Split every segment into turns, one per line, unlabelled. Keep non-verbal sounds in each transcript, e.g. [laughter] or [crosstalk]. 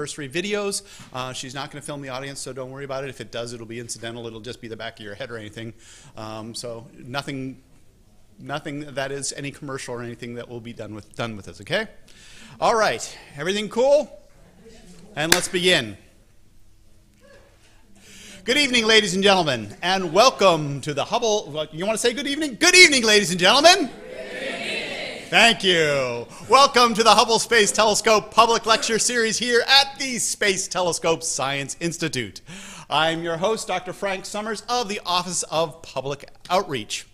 anniversary videos. Uh, she's not going to film the audience, so don't worry about it. If it does, it'll be incidental. It'll just be the back of your head or anything. Um, so nothing, nothing that is any commercial or anything that will be done with done with this. Okay. All right. Everything cool? And let's begin. Good evening, ladies and gentlemen, and welcome to the Hubble. You want to say good evening? Good evening, ladies and gentlemen. Thank you. Welcome to the Hubble Space Telescope public lecture series here at the Space Telescope Science Institute. I'm your host, Dr. Frank Summers of the Office of Public Outreach.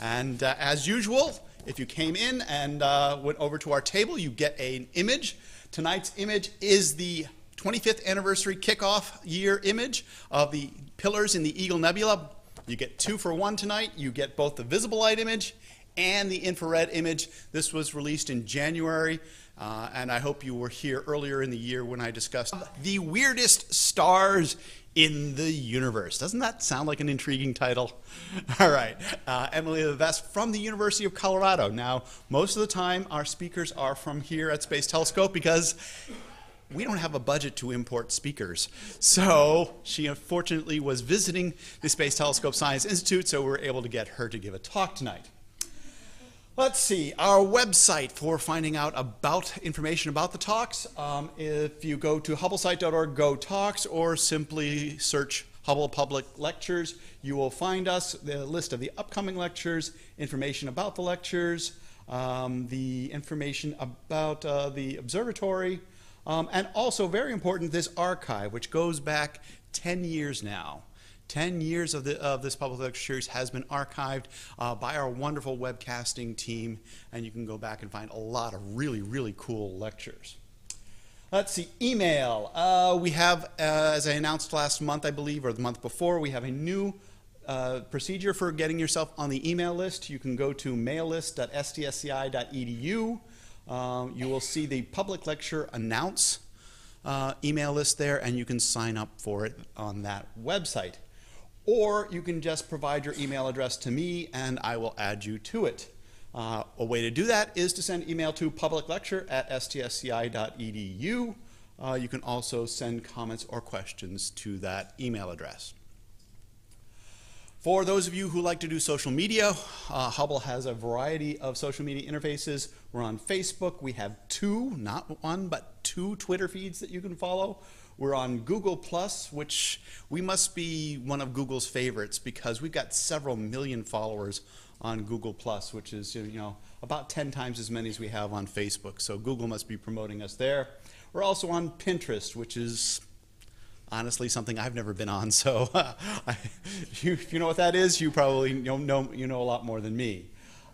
And uh, as usual, if you came in and uh, went over to our table, you get an image. Tonight's image is the 25th anniversary kickoff year image of the pillars in the Eagle Nebula. You get two for one tonight. You get both the visible light image and the infrared image. This was released in January, uh, and I hope you were here earlier in the year when I discussed the weirdest stars in the universe. Doesn't that sound like an intriguing title? [laughs] All right, uh, Emily Levesque from the University of Colorado. Now, most of the time, our speakers are from here at Space Telescope because we don't have a budget to import speakers. So she unfortunately was visiting the Space Telescope Science Institute, so we were able to get her to give a talk tonight. Let's see, our website for finding out about information about the talks. Um, if you go to hubblesite.org, go talks, or simply search Hubble Public Lectures, you will find us, the list of the upcoming lectures, information about the lectures, um, the information about uh, the observatory, um, and also, very important, this archive, which goes back 10 years now. 10 years of, the, of this public lecture series has been archived uh, by our wonderful webcasting team, and you can go back and find a lot of really, really cool lectures. Let's see, email. Uh, we have, uh, as I announced last month, I believe, or the month before, we have a new uh, procedure for getting yourself on the email list. You can go to maillist.stsci.edu. Um, you will see the public lecture announce uh, email list there, and you can sign up for it on that website. Or you can just provide your email address to me and I will add you to it. Uh, a way to do that is to send email to publiclecture at stsci.edu. Uh, you can also send comments or questions to that email address. For those of you who like to do social media, uh, Hubble has a variety of social media interfaces. We're on Facebook. We have two, not one, but two Twitter feeds that you can follow. We're on Google Plus, which we must be one of Google's favorites because we've got several million followers on Google Plus, which is you know about 10 times as many as we have on Facebook. So Google must be promoting us there. We're also on Pinterest, which is honestly something I've never been on. [laughs] So I, you, if you know what that is, you probably know, know you know a lot more than me.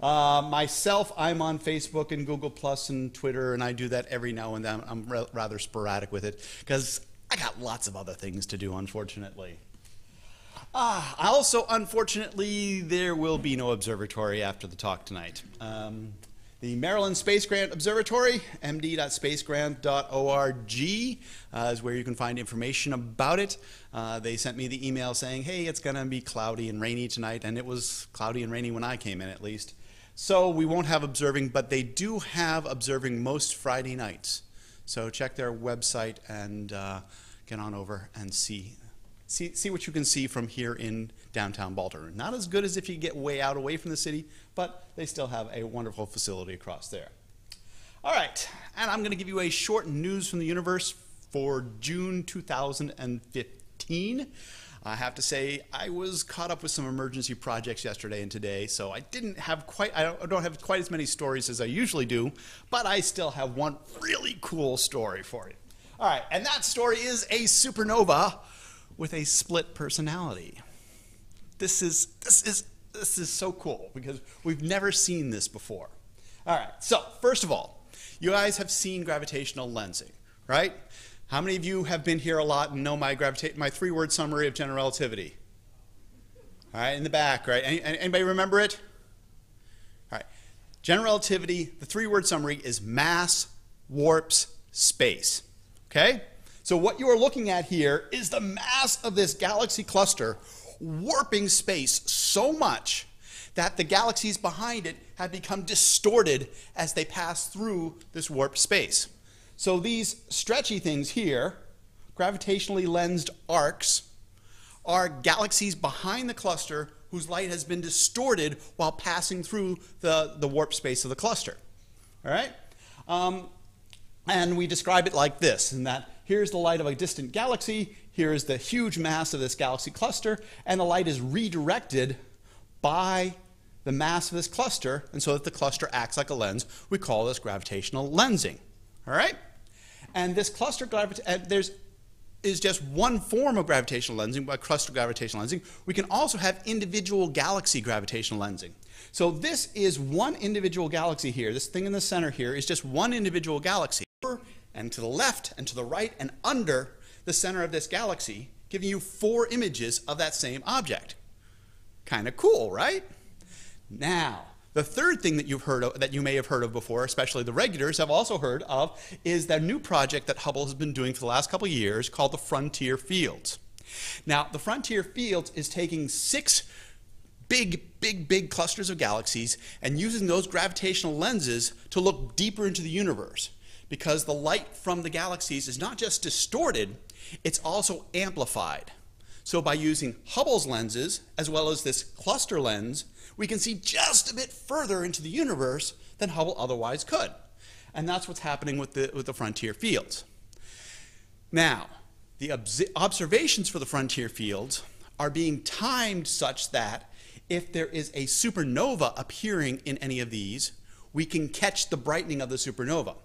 Uh, myself, I'm on Facebook and Google Plus and Twitter, and I do that every now and then. I'm rather sporadic with it because I got lots of other things to do, unfortunately. Ah, also, unfortunately, there will be no observatory after the talk tonight. Um, the Maryland Space Grant Observatory, md.spacegrant.org, uh, is where you can find information about it. Uh, they sent me the email saying, hey, it's going to be cloudy and rainy tonight, and it was cloudy and rainy when I came in at least. So we won't have observing, but they do have observing most Friday nights. So check their website and uh, get on over and see, see, see what you can see from here in downtown Baltimore. Not as good as if you get way out away from the city, but they still have a wonderful facility across there. All right, and I'm going to give you a short news from the universe for June 2015. I have to say, I was caught up with some emergency projects yesterday and today, so I didn't have quite, I don't, have quite as many stories as I usually do, but I still have one really cool story for you. All right, and that story is a supernova with a split personality. This is, this is, this is so cool because we've never seen this before. All right, so first of all, you guys have seen gravitational lensing, right? How many of you have been here a lot and know my, my three-word summary of general relativity? All right, in the back, right? Any, anybody remember it? All right. General relativity, the three-word summary is mass warps space. Okay? So what you are looking at here is the mass of this galaxy cluster warping space so much that the galaxies behind it have become distorted as they pass through this warped space. So these stretchy things here, gravitationally lensed arcs, are galaxies behind the cluster whose light has been distorted while passing through the, the warp space of the cluster. All right? Um, and we describe it like this, in that here's the light of a distant galaxy, here is the huge mass of this galaxy cluster, and the light is redirected by the mass of this cluster, and so that the cluster acts like a lens. We call this gravitational lensing. All right? And this cluster gravity, there's is just one form of gravitational lensing, by cluster gravitational lensing. We can also have individual galaxy gravitational lensing. So this is one individual galaxy here. This thing in the center here is just one individual galaxy. And to the left and to the right and under the center of this galaxy, giving you four images of that same object. Kind of cool, right? Now, the third thing that you've heard of, that you may have heard of before, especially the regulars have also heard of, is that new project that Hubble has been doing for the last couple of years called the Frontier Fields. Now, the Frontier Fields is taking six big, big, big clusters of galaxies and using those gravitational lenses to look deeper into the universe. Because the light from the galaxies is not just distorted, it's also amplified. So by using Hubble's lenses, as well as this cluster lens, we can see just a bit further into the universe than Hubble otherwise could. And that's what's happening with the, with the frontier fields. Now, the observations for the frontier fields are being timed such that if there is a supernova appearing in any of these, we can catch the brightening of the supernova.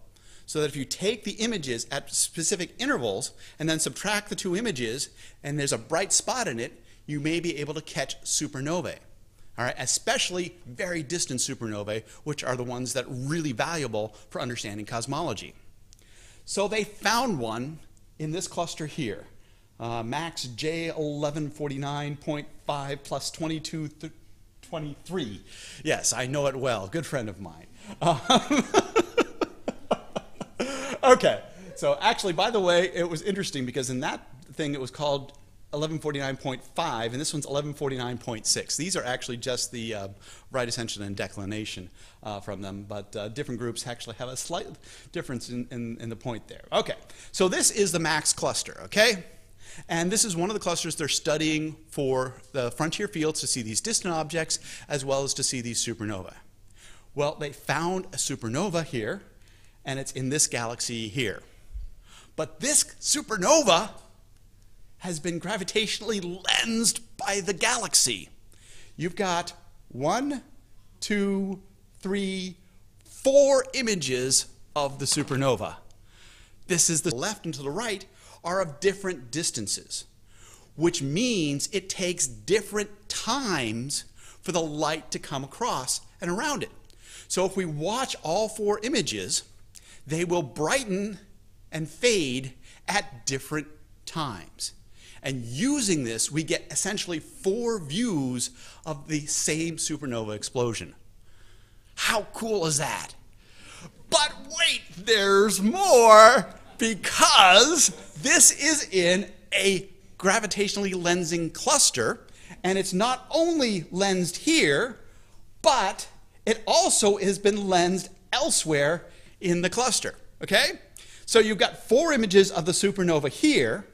So that if you take the images at specific intervals and then subtract the two images and there's a bright spot in it, you may be able to catch supernovae all right, especially very distant supernovae, which are the ones that are really valuable for understanding cosmology. So they found one in this cluster here, uh, MACS J1149.5 plus 2223. Yes, I know it well. Good friend of mine. Um, [laughs] okay, so actually, by the way, it was interesting because in that thing it was called 1149.5, and this one's 1149.6. These are actually just the uh, right ascension and declination uh, from them, but uh, different groups actually have a slight difference in, in, in, the point there. Okay, so this is the MACS cluster, okay? And this is one of the clusters they're studying for the frontier fields to see these distant objects as well as to see these supernovae. Well, they found a supernova here, and it's in this galaxy here. But this supernova has been gravitationally lensed by the galaxy. You've got one, two, three, four images of the supernova. This is the left and to the right are of different distances, which means it takes different times for the light to come across and around it. So if we watch all four images, they will brighten and fade at different times. And using this, we get essentially four views of the same supernova explosion. How cool is that? But wait, there's more because this is in a gravitationally lensing cluster, and it's not only lensed here, but it also has been lensed elsewhere in the cluster. Okay? So you've got four images of the supernova here,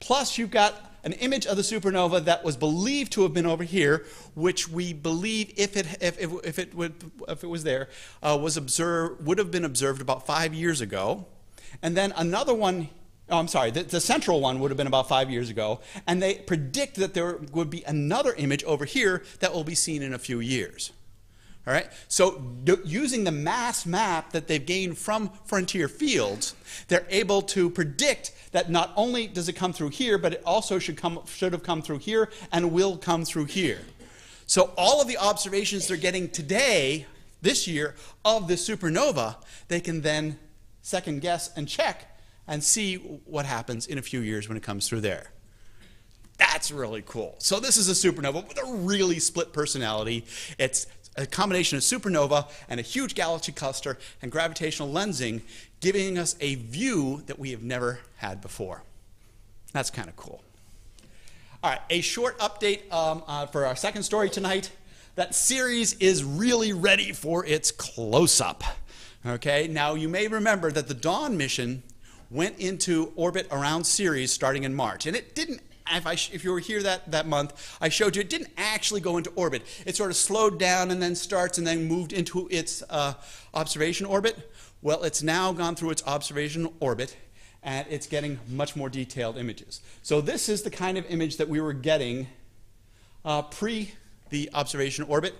Plus, you've got an image of the supernova that was believed to have been over here, which we believe, if it, if, if, if it, would, if it was there, uh, was observed, would have been observed about five years ago. And then another one, oh, I'm sorry, the, the central one would have been about five years ago. And they predict that there would be another image over here that will be seen in a few years. All right, so using the mass map that they've gained from frontier fields, they're able to predict that not only does it come through here, but it also should, come, should have come through here and will come through here. So all of the observations they're getting today, this year, of the supernova, they can then second guess and check and see what happens in a few years when it comes through there. That's really cool. So this is a supernova with a really split personality. It's a combination of supernova and a huge galaxy cluster and gravitational lensing, giving us a view that we have never had before. That's kind of cool. All right, a short update um, uh, for our second story tonight. That Ceres is really ready for its close up. Okay, now you may remember that the Dawn mission went into orbit around Ceres starting in March, and it didn't. If, I, if you were here that, that month, I showed you it didn't actually go into orbit. It sort of slowed down and then starts and then moved into its uh, observation orbit. Well, it's now gone through its observation orbit and it's getting much more detailed images. So this is the kind of image that we were getting uh, pre the observation orbit,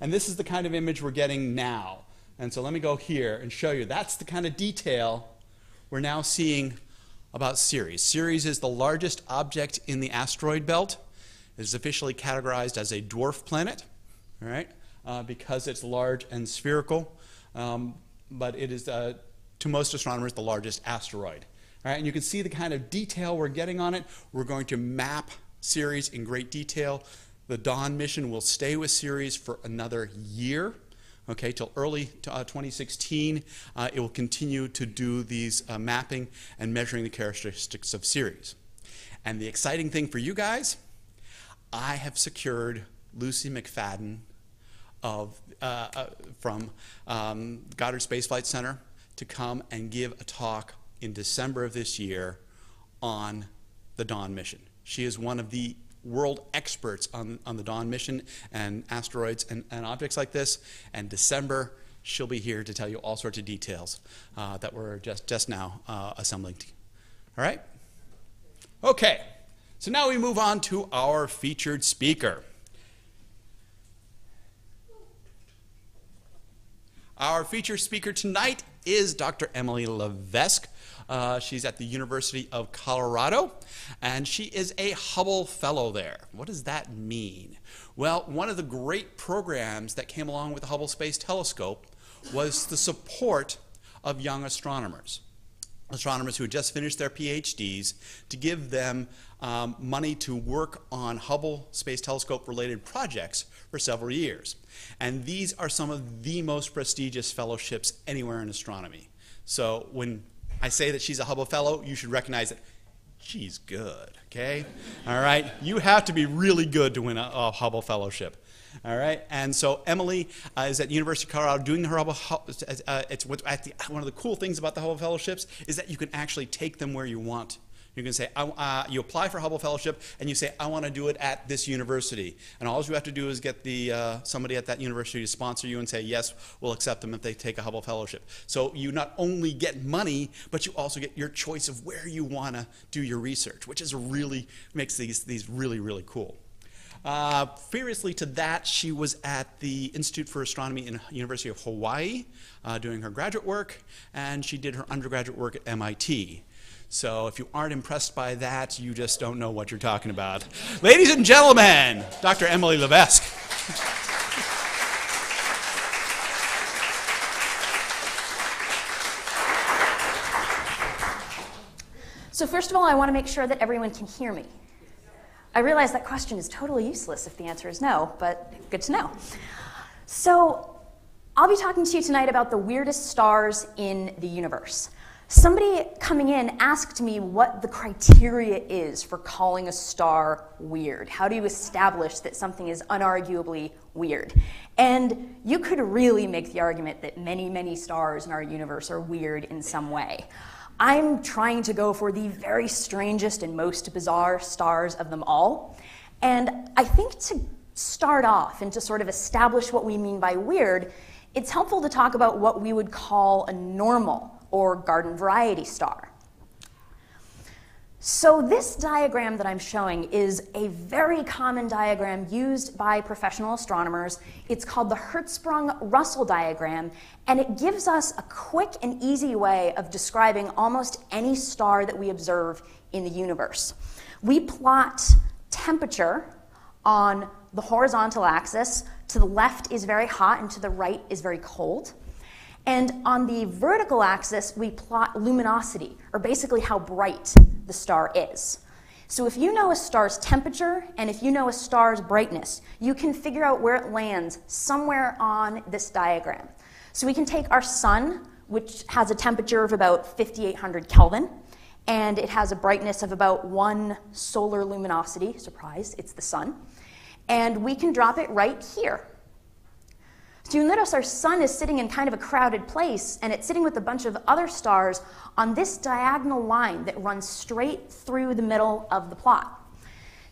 and this is the kind of image we're getting now. And so let me go here and show you. That's the kind of detail we're now seeing about Ceres. Ceres is the largest object in the asteroid belt. It is officially categorized as a dwarf planet, all right, uh, because it's large and spherical. Um, but it is, uh, to most astronomers, the largest asteroid. All right, and you can see the kind of detail we're getting on it. We're going to map Ceres in great detail. The Dawn mission will stay with Ceres for another year okay, till early uh, 2016. Uh, it will continue to do these uh, mapping and measuring the characteristics of Ceres. And the exciting thing for you guys, I have secured Lucy McFadden of, uh, uh, from um, Goddard Space Flight Center to come and give a talk in December of this year on the Dawn mission. She is one of the world experts on, on the Dawn mission and asteroids and, and objects like this. And December, she'll be here to tell you all sorts of details uh, that we're just, just now uh, assembling. All right? Okay, so now we move on to our featured speaker. Our featured speaker tonight is Dr. Emily Levesque. Uh, she's at the University of Colorado, and she is a Hubble Fellow there. What does that mean? Well, one of the great programs that came along with the Hubble Space Telescope was the support of young astronomers astronomers who had just finished their PhDs to give them um, money to work on Hubble Space Telescope related projects for several years. And these are some of the most prestigious fellowships anywhere in astronomy. So when I say that she's a Hubble Fellow, you should recognize that she's good, okay? All right? You have to be really good to win a, a Hubble Fellowship. All right, and so Emily uh, is at University of Colorado doing her Hubble. Uh, it's what, the, one of the cool things about the Hubble fellowships is that you can actually take them where you want. You can say, uh, you apply for Hubble Fellowship and you say, I want to do it at this university. And all you have to do is get the, uh, somebody at that university to sponsor you and say, yes, we'll accept them if they take a Hubble Fellowship. So you not only get money, but you also get your choice of where you want to do your research, which is really, makes these, these really, really cool. Uh, previously to that, she was at the Institute for Astronomy in University of Hawaii uh, doing her graduate work, and she did her undergraduate work at MIT. So if you aren't impressed by that, you just don't know what you're talking about. Ladies and gentlemen, Dr. Emily Levesque.
So first of all, I want to make sure that everyone can hear me. I realize that question is totally useless if the answer is no, but good to know. So I'll be talking to you tonight about the weirdest stars in the universe. Somebody coming in asked me what the criteria is for calling a star weird. How do you establish that something is unarguably weird? And you could really make the argument that many, many stars in our universe are weird in some way. I'm trying to go for the very strangest and most bizarre stars of them all. And I think to start off and to sort of establish what we mean by weird, it's helpful to talk about what we would call a normal or garden variety star. So this diagram that I'm showing is a very common diagram used by professional astronomers. It's called the Hertzsprung-Russell diagram, and it gives us a quick and easy way of describing almost any star that we observe in the universe. We plot temperature on the horizontal axis. To the left is very hot and to the right is very cold. And on the vertical axis, we plot luminosity, or basically how bright the star is. So if you know a star's temperature and if you know a star's brightness, you can figure out where it lands somewhere on this diagram. So we can take our sun, which has a temperature of about 5800 Kelvin, and it has a brightness of about one solar luminosity. Surprise, it's the sun. And we can drop it right here. So you notice our sun is sitting in kind of a crowded place, and it's sitting with a bunch of other stars on this diagonal line that runs straight through the middle of the plot.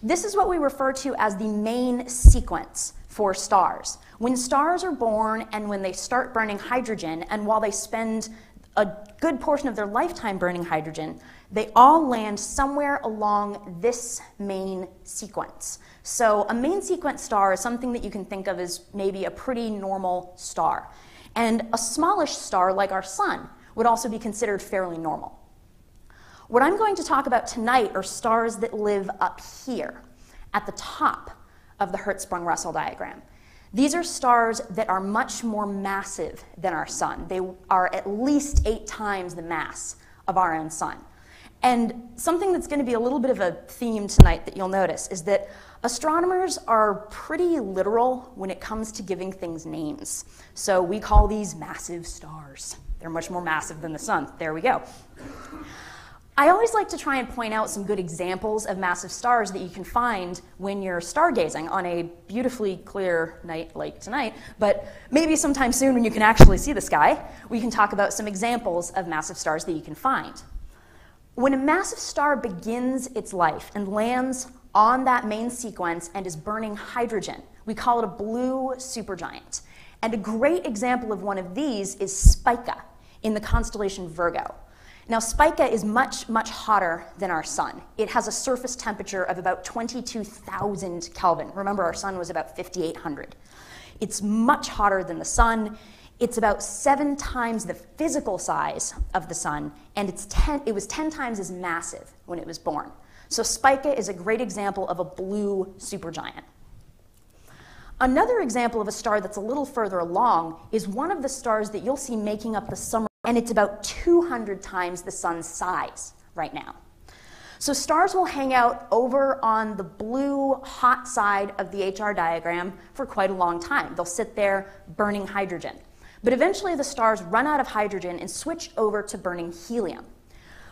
This is what we refer to as the main sequence for stars. When stars are born and when they start burning hydrogen, and while they spend a good portion of their lifetime burning hydrogen, they all land somewhere along this main sequence. So, a main sequence star is something that you can think of as maybe a pretty normal star. And a smallish star like our sun would also be considered fairly normal. What I'm going to talk about tonight are stars that live up here at the top of the Hertzsprung Russell diagram. These are stars that are much more massive than our sun. They are at least eight times the mass of our own sun. And something that's going to be a little bit of a theme tonight that you'll notice is that astronomers are pretty literal when it comes to giving things names. So we call these massive stars. They're much more massive than the sun. There we go. I always like to try and point out some good examples of massive stars that you can find when you're stargazing on a beautifully clear night like tonight, but maybe sometime soon when you can actually see the sky, we can talk about some examples of massive stars that you can find. When a massive star begins its life and lands on that main sequence and is burning hydrogen, we call it a blue supergiant. And a great example of one of these is Spica in the constellation Virgo. Now, Spica is much, much hotter than our sun. It has a surface temperature of about 22,000 Kelvin. Remember, our sun was about 5,800. It's much hotter than the sun. It's about seven times the physical size of the sun, and it's ten, it was 10 times as massive when it was born. So, Spica is a great example of a blue supergiant. Another example of a star that's a little further along is one of the stars that you'll see making up the summer and it's about 200 times the sun's size right now. So stars will hang out over on the blue hot side of the HR diagram for quite a long time. They'll sit there burning hydrogen. But eventually the stars run out of hydrogen and switch over to burning helium.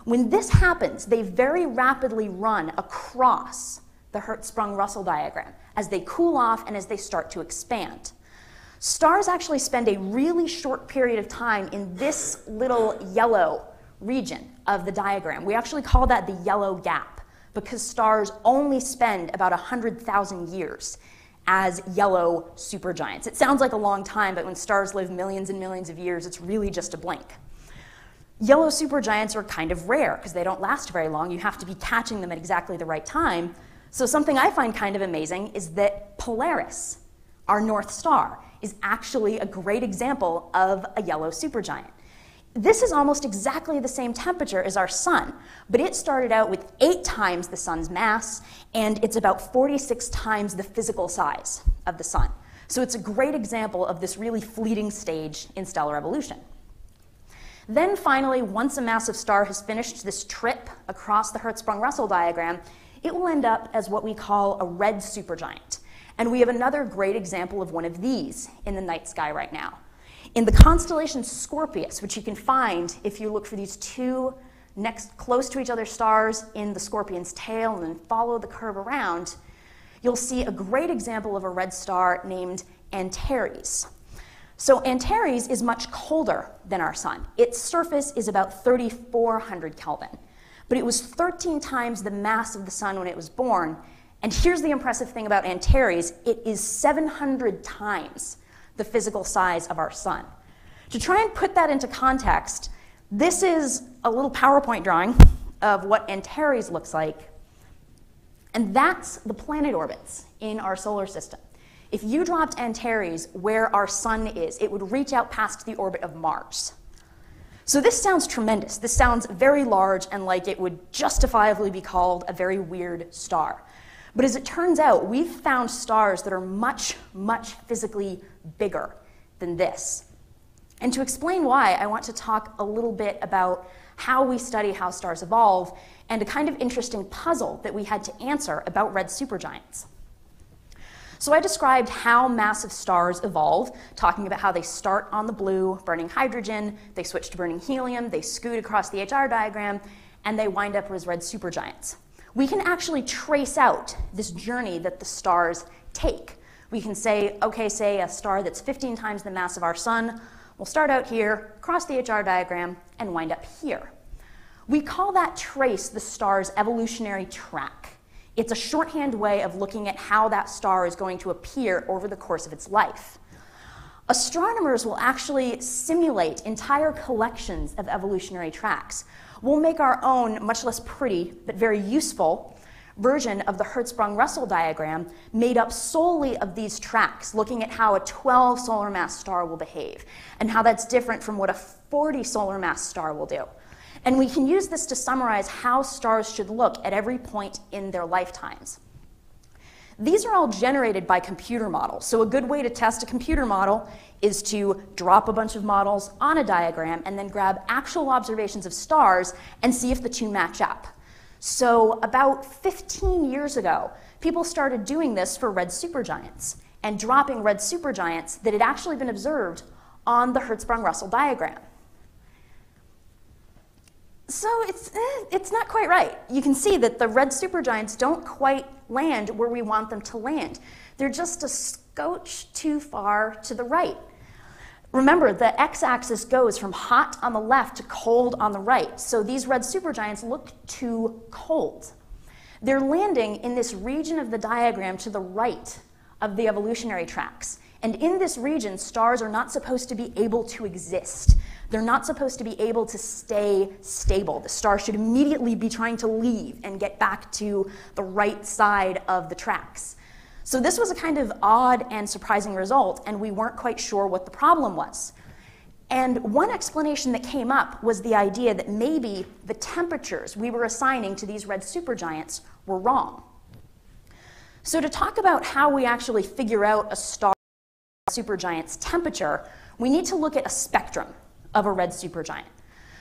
When this happens, they very rapidly run across the Hertzsprung-Russell diagram as they cool off and as they start to expand. Stars actually spend a really short period of time in this little yellow region of the diagram. We actually call that the yellow gap because stars only spend about 100,000 years as yellow supergiants. It sounds like a long time, but when stars live millions and millions of years, it's really just a blink. Yellow supergiants are kind of rare because they don't last very long. You have to be catching them at exactly the right time. So, something I find kind of amazing is that Polaris, our North Star, is actually a great example of a yellow supergiant. This is almost exactly the same temperature as our sun, but it started out with eight times the sun's mass, and it's about 46 times the physical size of the sun. So it's a great example of this really fleeting stage in stellar evolution. Then finally, once a massive star has finished this trip across the Hertzsprung-Russell diagram, it will end up as what we call a red supergiant. And we have another great example of one of these in the night sky right now. In the constellation Scorpius, which you can find if you look for these two next close to each other stars in the scorpion's tail and then follow the curve around, you'll see a great example of a red star named Antares. So Antares is much colder than our sun. Its surface is about 3,400 Kelvin, but it was 13 times the mass of the sun when it was born, and here's the impressive thing about Antares it is 700 times the physical size of our sun. To try and put that into context, this is a little PowerPoint drawing of what Antares looks like. And that's the planet orbits in our solar system. If you dropped Antares where our sun is, it would reach out past the orbit of Mars. So this sounds tremendous. This sounds very large and like it would justifiably be called a very weird star. But as it turns out, we've found stars that are much, much physically bigger than this. And to explain why, I want to talk a little bit about how we study how stars evolve and a kind of interesting puzzle that we had to answer about red supergiants. So I described how massive stars evolve, talking about how they start on the blue, burning hydrogen, they switch to burning helium, they scoot across the HR diagram, and they wind up as red supergiants we can actually trace out this journey that the stars take. We can say, okay, say a star that's 15 times the mass of our sun will start out here, cross the HR diagram, and wind up here. We call that trace the star's evolutionary track. It's a shorthand way of looking at how that star is going to appear over the course of its life. Astronomers will actually simulate entire collections of evolutionary tracks. We'll make our own, much less pretty, but very useful, version of the Hertzsprung-Russell diagram made up solely of these tracks, looking at how a 12 solar mass star will behave and how that's different from what a 40 solar mass star will do. And we can use this to summarize how stars should look at every point in their lifetimes. These are all generated by computer models. So a good way to test a computer model is to drop a bunch of models on a diagram and then grab actual observations of stars and see if the two match up. So about 15 years ago, people started doing this for red supergiants and dropping red supergiants that had actually been observed on the Hertzsprung-Russell diagram. So it's, eh, it's not quite right. You can see that the red supergiants don't quite land where we want them to land. They're just a scotch too far to the right. Remember, the x-axis goes from hot on the left to cold on the right. So these red supergiants look too cold. They're landing in this region of the diagram to the right of the evolutionary tracks. And in this region, stars are not supposed to be able to exist. They're not supposed to be able to stay stable. The star should immediately be trying to leave and get back to the right side of the tracks. So this was a kind of odd and surprising result, and we weren't quite sure what the problem was. And one explanation that came up was the idea that maybe the temperatures we were assigning to these red supergiants were wrong. So to talk about how we actually figure out a star supergiant's temperature, we need to look at a spectrum of a red supergiant.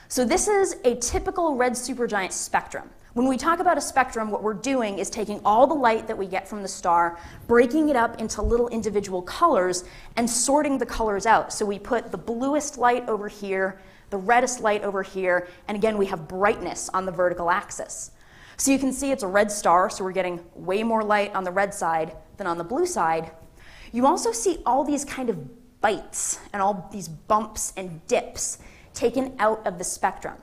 So this is a typical red supergiant spectrum. When we talk about a spectrum, what we're doing is taking all the light that we get from the star, breaking it up into little individual colors, and sorting the colors out. So we put the bluest light over here, the reddest light over here, and again, we have brightness on the vertical axis. So you can see it's a red star, so we're getting way more light on the red side than on the blue side. You also see all these kind of bites and all these bumps and dips taken out of the spectrum.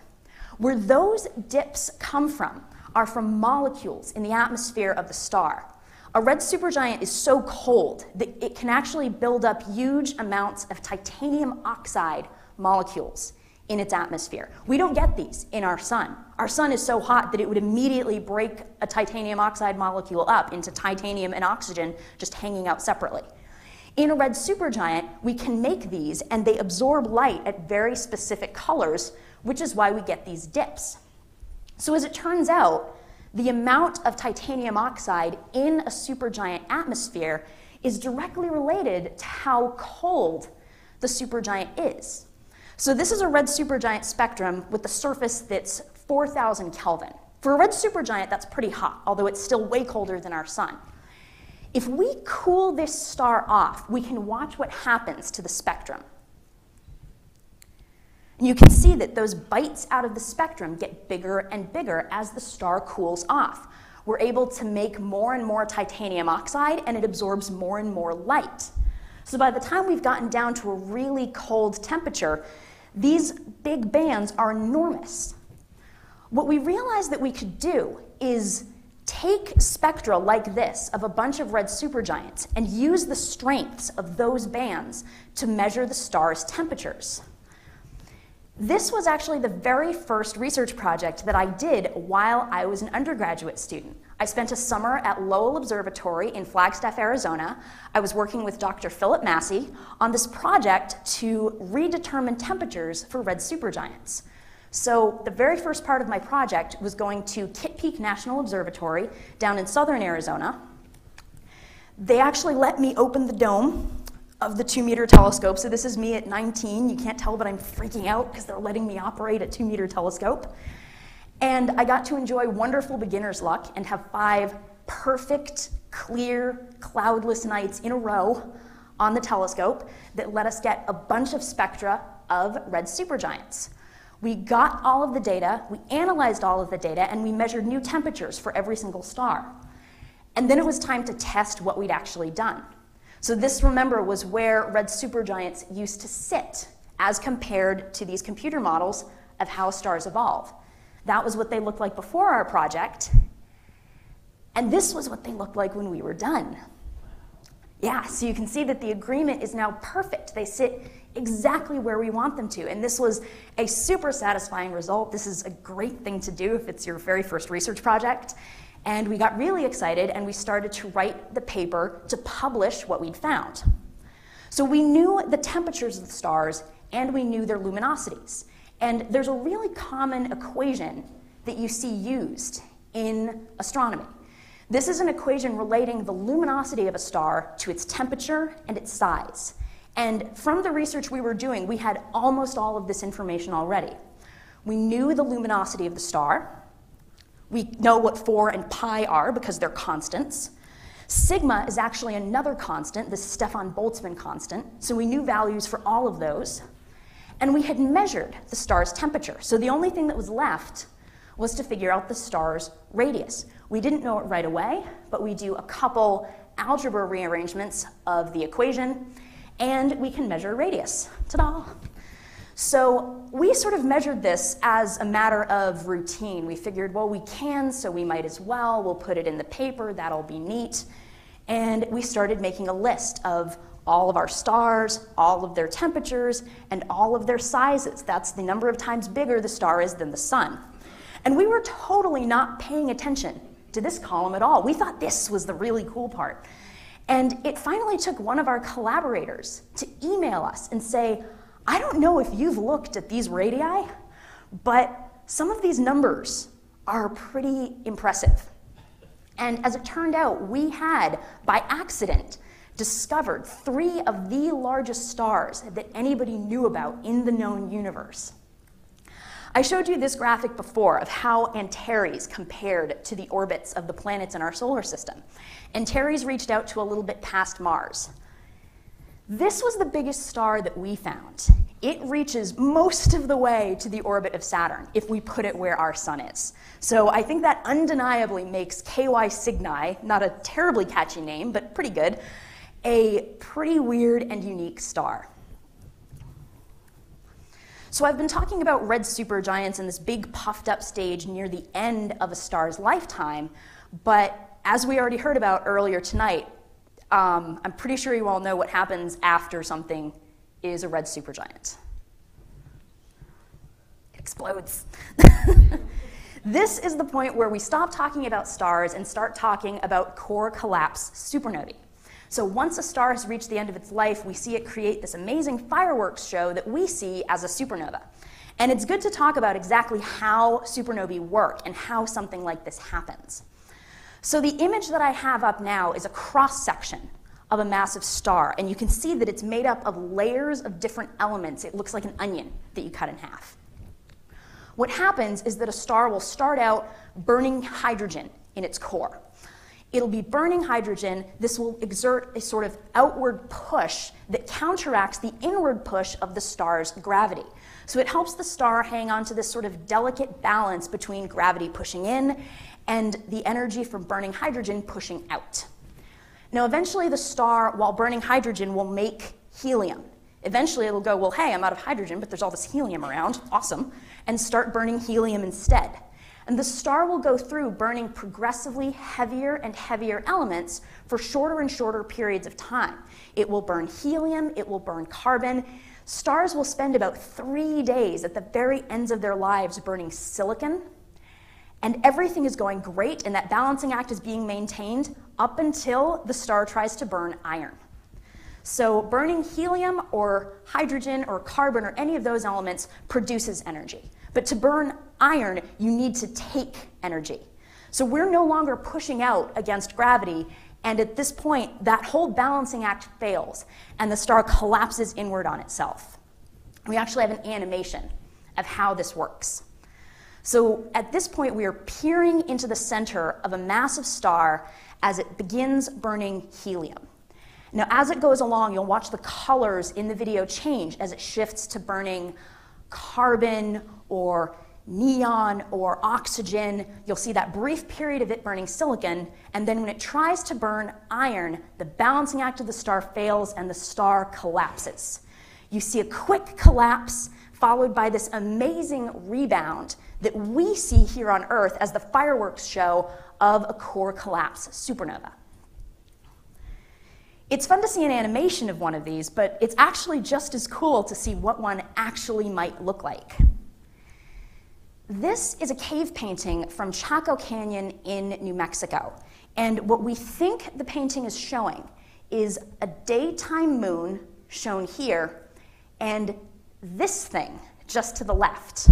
Where those dips come from are from molecules in the atmosphere of the star. A red supergiant is so cold that it can actually build up huge amounts of titanium oxide molecules in its atmosphere. We don't get these in our sun. Our sun is so hot that it would immediately break a titanium oxide molecule up into titanium and oxygen just hanging out separately. In a red supergiant, we can make these and they absorb light at very specific colors, which is why we get these dips. So as it turns out, the amount of titanium oxide in a supergiant atmosphere is directly related to how cold the supergiant is. So this is a red supergiant spectrum with the surface that's 4,000 Kelvin. For a red supergiant, that's pretty hot, although it's still way colder than our sun. If we cool this star off, we can watch what happens to the spectrum. And you can see that those bites out of the spectrum get bigger and bigger as the star cools off. We're able to make more and more titanium oxide, and it absorbs more and more light. So by the time we've gotten down to a really cold temperature, these big bands are enormous. What we realized that we could do is Take spectra like this of a bunch of red supergiants and use the strengths of those bands to measure the star's temperatures. This was actually the very first research project that I did while I was an undergraduate student. I spent a summer at Lowell Observatory in Flagstaff, Arizona. I was working with Dr. Philip Massey on this project to redetermine temperatures for red supergiants. So the very first part of my project was going to Kitt Peak National Observatory down in southern Arizona. They actually let me open the dome of the two meter telescope. So this is me at 19. You can't tell, but I'm freaking out because they're letting me operate a two meter telescope. And I got to enjoy wonderful beginner's luck and have five perfect, clear, cloudless nights in a row on the telescope that let us get a bunch of spectra of red supergiants. We got all of the data, we analyzed all of the data, and we measured new temperatures for every single star. And then it was time to test what we'd actually done. So this, remember, was where red supergiants used to sit as compared to these computer models of how stars evolve. That was what they looked like before our project, and this was what they looked like when we were done. Yeah, so you can see that the agreement is now perfect. They sit exactly where we want them to. And this was a super satisfying result. This is a great thing to do if it's your very first research project. And we got really excited and we started to write the paper to publish what we'd found. So we knew the temperatures of the stars and we knew their luminosities. And there's a really common equation that you see used in astronomy. This is an equation relating the luminosity of a star to its temperature and its size. And from the research we were doing, we had almost all of this information already. We knew the luminosity of the star. We know what 4 and pi are because they're constants. Sigma is actually another constant, the Stefan Boltzmann constant, so we knew values for all of those. And we had measured the star's temperature. So the only thing that was left was to figure out the star's radius. We didn't know it right away, but we do a couple algebra rearrangements of the equation, and we can measure radius. Ta-da! So we sort of measured this as a matter of routine. We figured, well, we can, so we might as well. We'll put it in the paper, that'll be neat. And we started making a list of all of our stars, all of their temperatures, and all of their sizes. That's the number of times bigger the star is than the sun. And we were totally not paying attention to this column at all. We thought this was the really cool part. And it finally took one of our collaborators to email us and say, I don't know if you've looked at these radii, but some of these numbers are pretty impressive. And as it turned out, we had, by accident, discovered three of the largest stars that anybody knew about in the known universe. I showed you this graphic before of how Antares compared to the orbits of the planets in our solar system. Antares reached out to a little bit past Mars. This was the biggest star that we found. It reaches most of the way to the orbit of Saturn if we put it where our sun is. So I think that undeniably makes KY Cygni, not a terribly catchy name, but pretty good, a pretty weird and unique star. So I've been talking about red supergiants in this big puffed up stage near the end of a star's lifetime, but as we already heard about earlier tonight, um, I'm pretty sure you all know what happens after something is a red supergiant. It explodes. [laughs] this is the point where we stop talking about stars and start talking about core collapse supernovae. So once a star has reached the end of its life, we see it create this amazing fireworks show that we see as a supernova. And it's good to talk about exactly how supernovae work and how something like this happens. So the image that I have up now is a cross section of a massive star, and you can see that it's made up of layers of different elements. It looks like an onion that you cut in half. What happens is that a star will start out burning hydrogen in its core. It'll be burning hydrogen. This will exert a sort of outward push that counteracts the inward push of the star's gravity. So it helps the star hang on to this sort of delicate balance between gravity pushing in and the energy from burning hydrogen pushing out. Now, eventually, the star, while burning hydrogen, will make helium. Eventually, it'll go, well, hey, I'm out of hydrogen, but there's all this helium around. Awesome. And start burning helium instead. And the star will go through burning progressively heavier and heavier elements for shorter and shorter periods of time. It will burn helium, it will burn carbon. Stars will spend about three days at the very ends of their lives burning silicon. And everything is going great, and that balancing act is being maintained up until the star tries to burn iron. So, burning helium or hydrogen or carbon or any of those elements produces energy. But to burn iron, you need to take energy. So we're no longer pushing out against gravity, and at this point, that whole balancing act fails, and the star collapses inward on itself. We actually have an animation of how this works. So at this point, we are peering into the center of a massive star as it begins burning helium. Now, as it goes along, you'll watch the colors in the video change as it shifts to burning carbon or neon or oxygen, you'll see that brief period of it burning silicon, and then when it tries to burn iron, the balancing act of the star fails and the star collapses. You see a quick collapse followed by this amazing rebound that we see here on Earth as the fireworks show of a core collapse supernova. It's fun to see an animation of one of these, but it's actually just as cool to see what one actually might look like. This is a cave painting from Chaco Canyon in New Mexico. And what we think the painting is showing is a daytime moon shown here and this thing just to the left.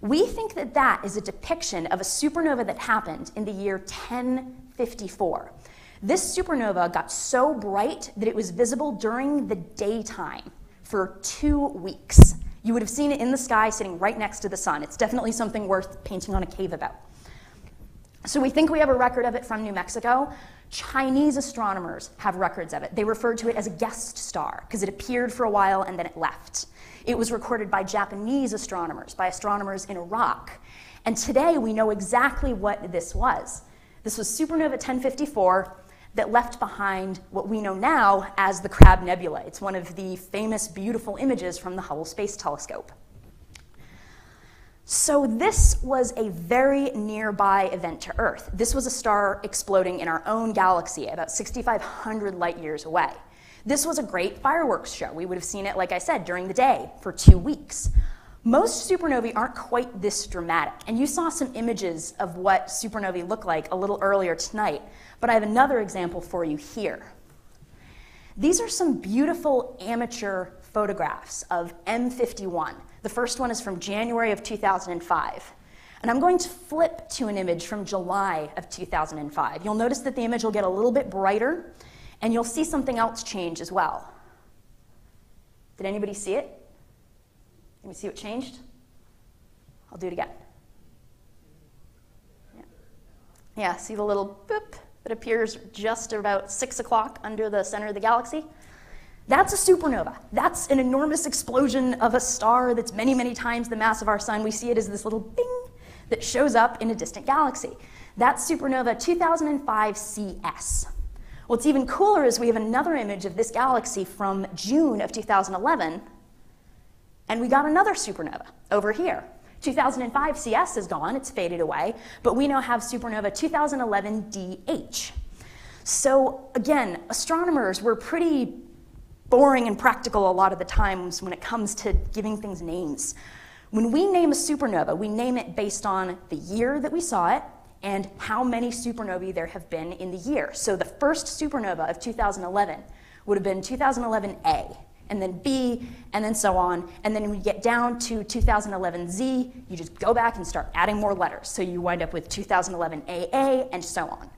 We think that that is a depiction of a supernova that happened in the year 1054. This supernova got so bright that it was visible during the daytime for two weeks. You would have seen it in the sky sitting right next to the sun. It's definitely something worth painting on a cave about. So we think we have a record of it from New Mexico. Chinese astronomers have records of it. They referred to it as a guest star because it appeared for a while and then it left. It was recorded by Japanese astronomers, by astronomers in Iraq. And today we know exactly what this was. This was supernova 1054 that left behind what we know now as the Crab Nebula. It's one of the famous, beautiful images from the Hubble Space Telescope. So, this was a very nearby event to Earth. This was a star exploding in our own galaxy about 6,500 light years away. This was a great fireworks show. We would have seen it, like I said, during the day for two weeks. Most supernovae aren't quite this dramatic, and you saw some images of what supernovae look like a little earlier tonight, but I have another example for you here. These are some beautiful amateur photographs of M51. The first one is from January of 2005. And I'm going to flip to an image from July of 2005. You'll notice that the image will get a little bit brighter, and you'll see something else change as well. Did anybody see it? Let me see what changed. I'll do it again. Yeah, yeah see the little boop that appears just about 6 o'clock under the center of the galaxy? That's a supernova. That's an enormous explosion of a star that's many, many times the mass of our sun. We see it as this little bing that shows up in a distant galaxy. That's supernova 2005 CS. What's even cooler is we have another image of this galaxy from June of 2011, and we got another supernova over here. 2005 CS is gone, it's faded away, but we now have supernova 2011 DH. So again, astronomers were pretty boring and practical a lot of the times when it comes to giving things names. When we name a supernova, we name it based on the year that we saw it and how many supernovae there have been in the year. So the first supernova of 2011 would have been 2011A, and then B, and then so on. And then when you get down to 2011Z, you just go back and start adding more letters. So you wind up with 2011AA, and so on.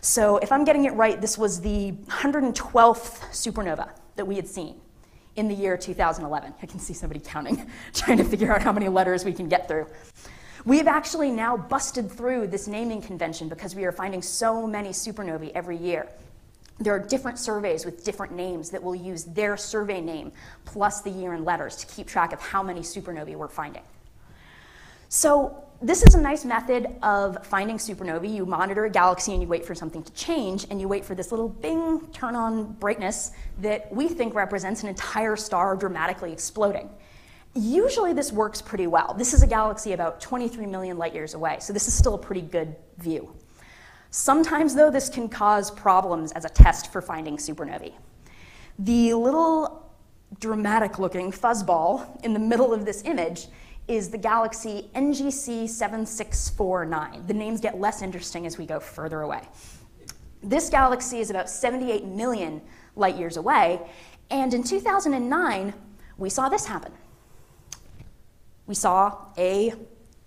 So if I'm getting it right, this was the 112th supernova that we had seen in the year 2011. I can see somebody counting, [laughs] trying to figure out how many letters we can get through. We have actually now busted through this naming convention because we are finding so many supernovae every year. There are different surveys with different names that will use their survey name plus the year and letters to keep track of how many supernovae we're finding. So this is a nice method of finding supernovae. You monitor a galaxy and you wait for something to change, and you wait for this little bing turn on brightness that we think represents an entire star dramatically exploding. Usually, this works pretty well. This is a galaxy about 23 million light years away, so this is still a pretty good view. Sometimes, though, this can cause problems as a test for finding supernovae. The little dramatic looking fuzzball in the middle of this image is the galaxy NGC 7649. The names get less interesting as we go further away. This galaxy is about 78 million light years away, and in 2009, we saw this happen. We saw a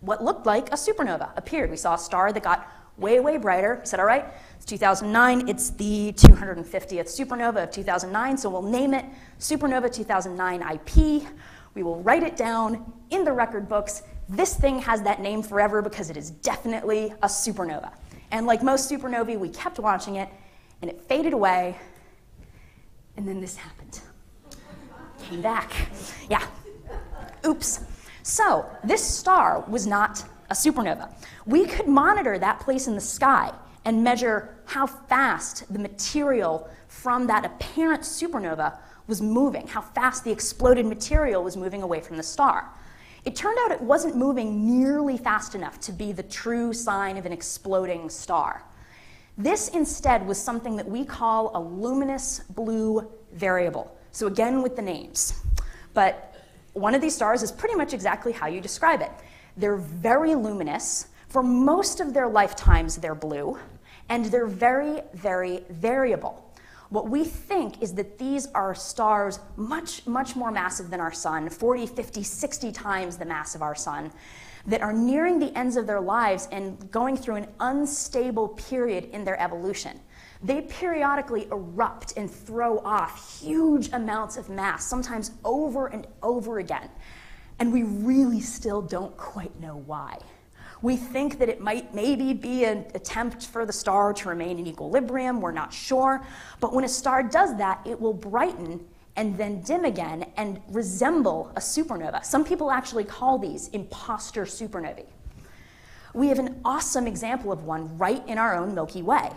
what looked like a supernova appeared. We saw a star that got way, way brighter. We said, all right, it's 2009, it's the 250th supernova of 2009, so we'll name it Supernova 2009 IP. We will write it down in the record books. This thing has that name forever because it is definitely a supernova. And like most supernovae, we kept watching it, and it faded away, and then this happened. Came back. Yeah. Oops. So, this star was not a supernova. We could monitor that place in the sky and measure how fast the material from that apparent supernova was moving, how fast the exploded material was moving away from the star. It turned out it wasn't moving nearly fast enough to be the true sign of an exploding star. This instead was something that we call a luminous blue variable. So, again, with the names. But one of these stars is pretty much exactly how you describe it. They're very luminous. For most of their lifetimes, they're blue, and they're very, very variable. What we think is that these are stars much, much more massive than our sun 40, 50, 60 times the mass of our sun that are nearing the ends of their lives and going through an unstable period in their evolution. They periodically erupt and throw off huge amounts of mass, sometimes over and over again. And we really still don't quite know why. We think that it might maybe be an attempt for the star to remain in equilibrium, we're not sure. But when a star does that, it will brighten and then dim again and resemble a supernova. Some people actually call these imposter supernovae. We have an awesome example of one right in our own Milky Way.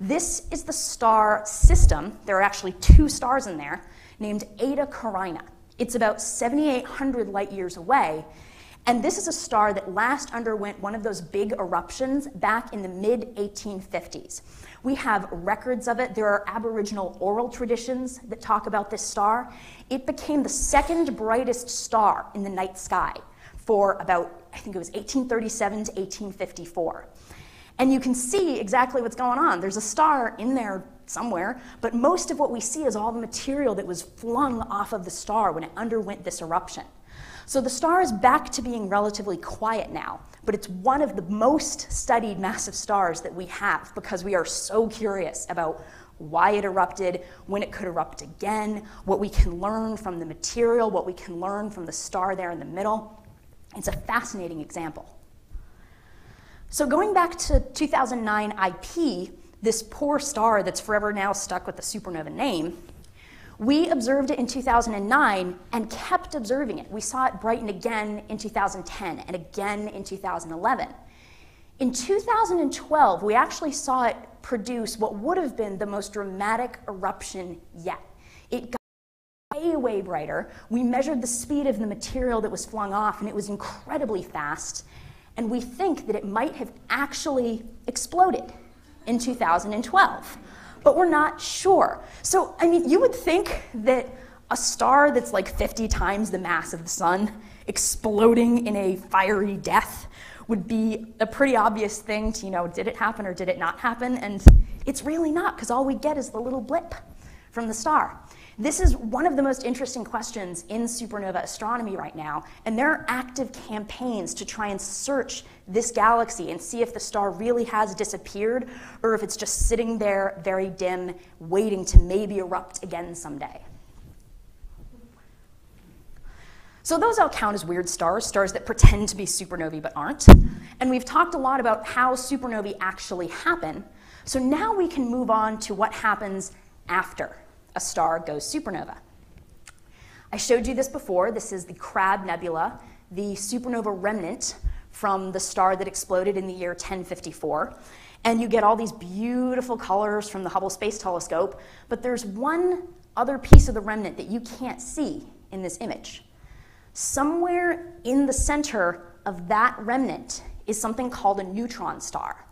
This is the star system. There are actually two stars in there named Eta Carinae. It's about 7,800 light years away, and this is a star that last underwent one of those big eruptions back in the mid 1850s. We have records of it. There are Aboriginal oral traditions that talk about this star. It became the second brightest star in the night sky for about, I think it was 1837 to 1854. And you can see exactly what's going on. There's a star in there somewhere, but most of what we see is all the material that was flung off of the star when it underwent this eruption. So the star is back to being relatively quiet now, but it's one of the most studied massive stars that we have because we are so curious about why it erupted, when it could erupt again, what we can learn from the material, what we can learn from the star there in the middle. It's a fascinating example. So, going back to 2009 IP, this poor star that's forever now stuck with the supernova name, we observed it in 2009 and kept observing it. We saw it brighten again in 2010 and again in 2011. In 2012, we actually saw it produce what would have been the most dramatic eruption yet. It got way, way brighter. We measured the speed of the material that was flung off, and it was incredibly fast. And we think that it might have actually exploded in 2012 but we're not sure. So, I mean, you would think that a star that's like 50 times the mass of the sun exploding in a fiery death would be a pretty obvious thing to, you know, did it happen or did it not happen? And it's really not, because all we get is the little blip from the star. This is one of the most interesting questions in supernova astronomy right now, and there are active campaigns to try and search this galaxy and see if the star really has disappeared or if it's just sitting there very dim, waiting to maybe erupt again someday. So those all count as weird stars, stars that pretend to be supernovae but aren't. And we've talked a lot about how supernovae actually happen. So now we can move on to what happens after a star goes supernova. I showed you this before. This is the Crab Nebula, the supernova remnant from the star that exploded in the year 1054. And you get all these beautiful colors from the Hubble Space Telescope, but there's one other piece of the remnant that you can't see in this image. Somewhere in the center of that remnant is something called a neutron star.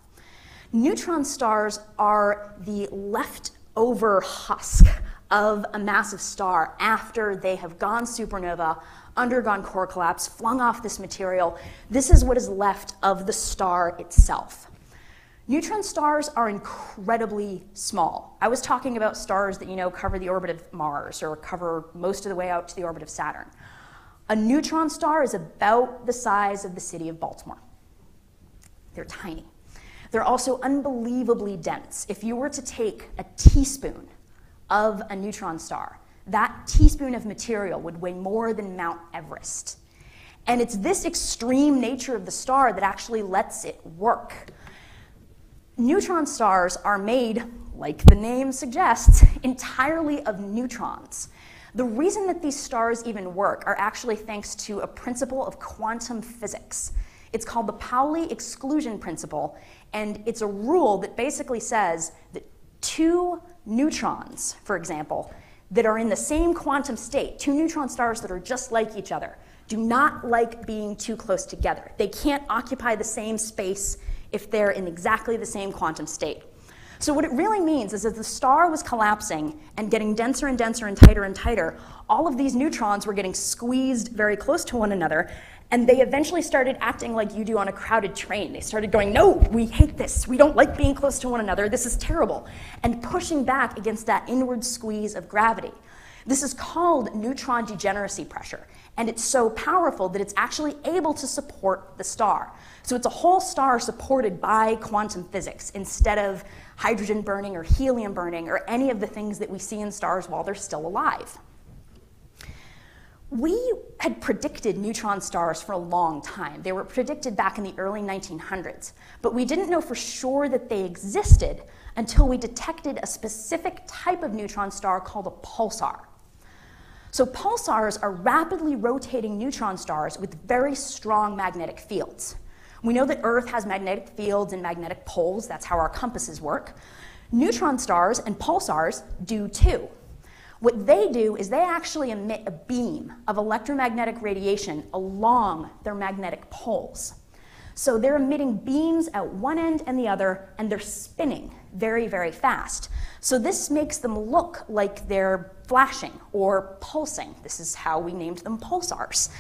Neutron stars are the leftover husk of a massive star after they have gone supernova, undergone core collapse, flung off this material. This is what is left of the star itself. Neutron stars are incredibly small. I was talking about stars that you know cover the orbit of Mars or cover most of the way out to the orbit of Saturn. A neutron star is about the size of the city of Baltimore. They're tiny. They're also unbelievably dense. If you were to take a teaspoon of a neutron star, that teaspoon of material would weigh more than Mount Everest. And it's this extreme nature of the star that actually lets it work. Neutron stars are made, like the name suggests, [laughs] entirely of neutrons. The reason that these stars even work are actually thanks to a principle of quantum physics. It's called the Pauli exclusion principle, and it's a rule that basically says that two neutrons, for example, that are in the same quantum state, two neutron stars that are just like each other, do not like being too close together. They can't occupy the same space if they're in exactly the same quantum state. So, what it really means is as the star was collapsing and getting denser and denser and tighter and tighter, all of these neutrons were getting squeezed very close to one another, and they eventually started acting like you do on a crowded train. They started going, No, we hate this. We don't like being close to one another. This is terrible. And pushing back against that inward squeeze of gravity. This is called neutron degeneracy pressure. And it's so powerful that it's actually able to support the star. So it's a whole star supported by quantum physics instead of hydrogen burning or helium burning or any of the things that we see in stars while they're still alive. We had predicted neutron stars for a long time. They were predicted back in the early 1900s, but we didn't know for sure that they existed until we detected a specific type of neutron star called a pulsar. So, pulsars are rapidly rotating neutron stars with very strong magnetic fields. We know that Earth has magnetic fields and magnetic poles, that's how our compasses work. Neutron stars and pulsars do too. What they do is they actually emit a beam of electromagnetic radiation along their magnetic poles. So they're emitting beams at one end and the other, and they're spinning very, very fast. So this makes them look like they're flashing or pulsing. This is how we named them pulsars.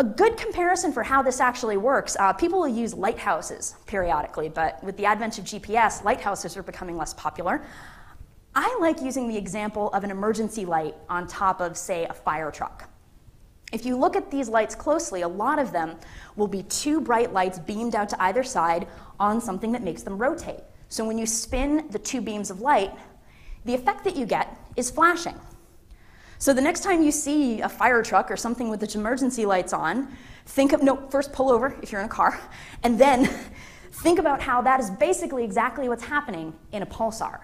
A good comparison for how this actually works, uh, people will use lighthouses periodically, but with the advent of GPS, lighthouses are becoming less popular. I like using the example of an emergency light on top of, say, a fire truck. If you look at these lights closely, a lot of them will be two bright lights beamed out to either side on something that makes them rotate. So when you spin the two beams of light, the effect that you get is flashing. So the next time you see a fire truck or something with its emergency lights on, think of, no, first pull over if you're in a car, [laughs] and then [laughs] think about how that is basically exactly what's happening in a pulsar.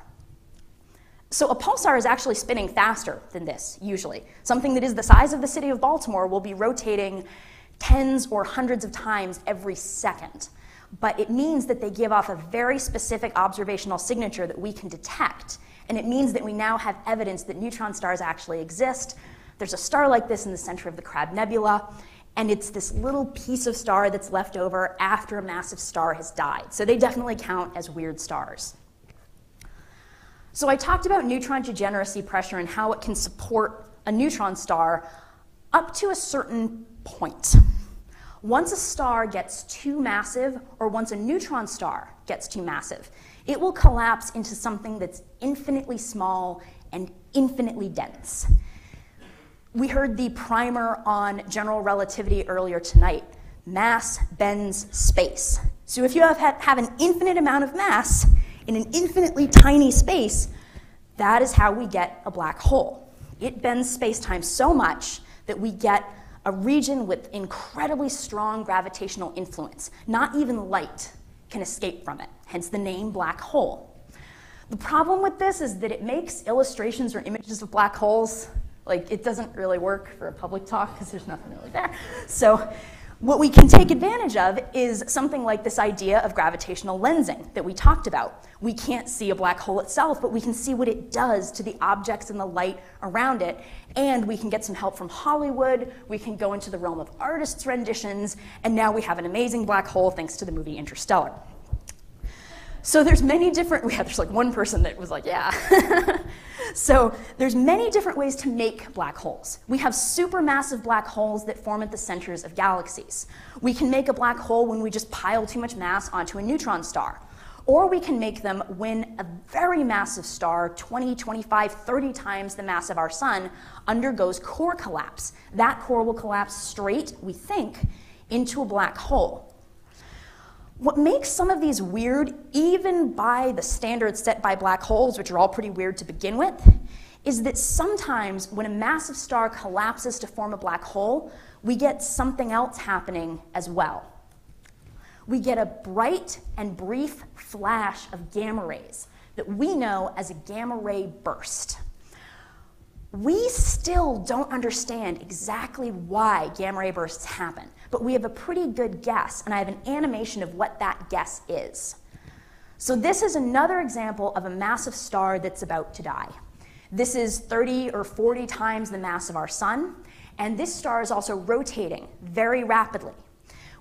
So a pulsar is actually spinning faster than this, usually. Something that is the size of the city of Baltimore will be rotating tens or hundreds of times every second. But it means that they give off a very specific observational signature that we can detect. And it means that we now have evidence that neutron stars actually exist. There's a star like this in the center of the Crab Nebula, and it's this little piece of star that's left over after a massive star has died. So they definitely count as weird stars. So I talked about neutron degeneracy pressure and how it can support a neutron star up to a certain point. Once a star gets too massive, or once a neutron star gets too massive, it will collapse into something that's infinitely small and infinitely dense. We heard the primer on general relativity earlier tonight. Mass bends space. So if you have, have an infinite amount of mass, in an infinitely tiny space, that is how we get a black hole. It bends space time so much that we get a region with incredibly strong gravitational influence. Not even light can escape from it, hence the name black hole. The problem with this is that it makes illustrations or images of black holes like it doesn't really work for a public talk because there's nothing really there. So what we can take advantage of is something like this idea of gravitational lensing that we talked about. We can't see a black hole itself, but we can see what it does to the objects and the light around it. And we can get some help from Hollywood. We can go into the realm of artists' renditions. And now we have an amazing black hole thanks to the movie Interstellar. So there's many different, [laughs] we have, there's like one person that was like, yeah. [laughs] so there's many different ways to make black holes. We have supermassive black holes that form at the centers of galaxies. We can make a black hole when we just pile too much mass onto a neutron star. Or we can make them when a very massive star, 20, 25, 30 times the mass of our sun, undergoes core collapse. That core will collapse straight, we think, into a black hole. What makes some of these weird, even by the standards set by black holes, which are all pretty weird to begin with, is that sometimes when a massive star collapses to form a black hole, we get something else happening as well. We get a bright and brief flash of gamma rays that we know as a gamma ray burst. We still don't understand exactly why gamma ray bursts happen, but we have a pretty good guess, and I have an animation of what that guess is. So this is another example of a massive star that's about to die. This is 30 or 40 times the mass of our sun, and this star is also rotating very rapidly.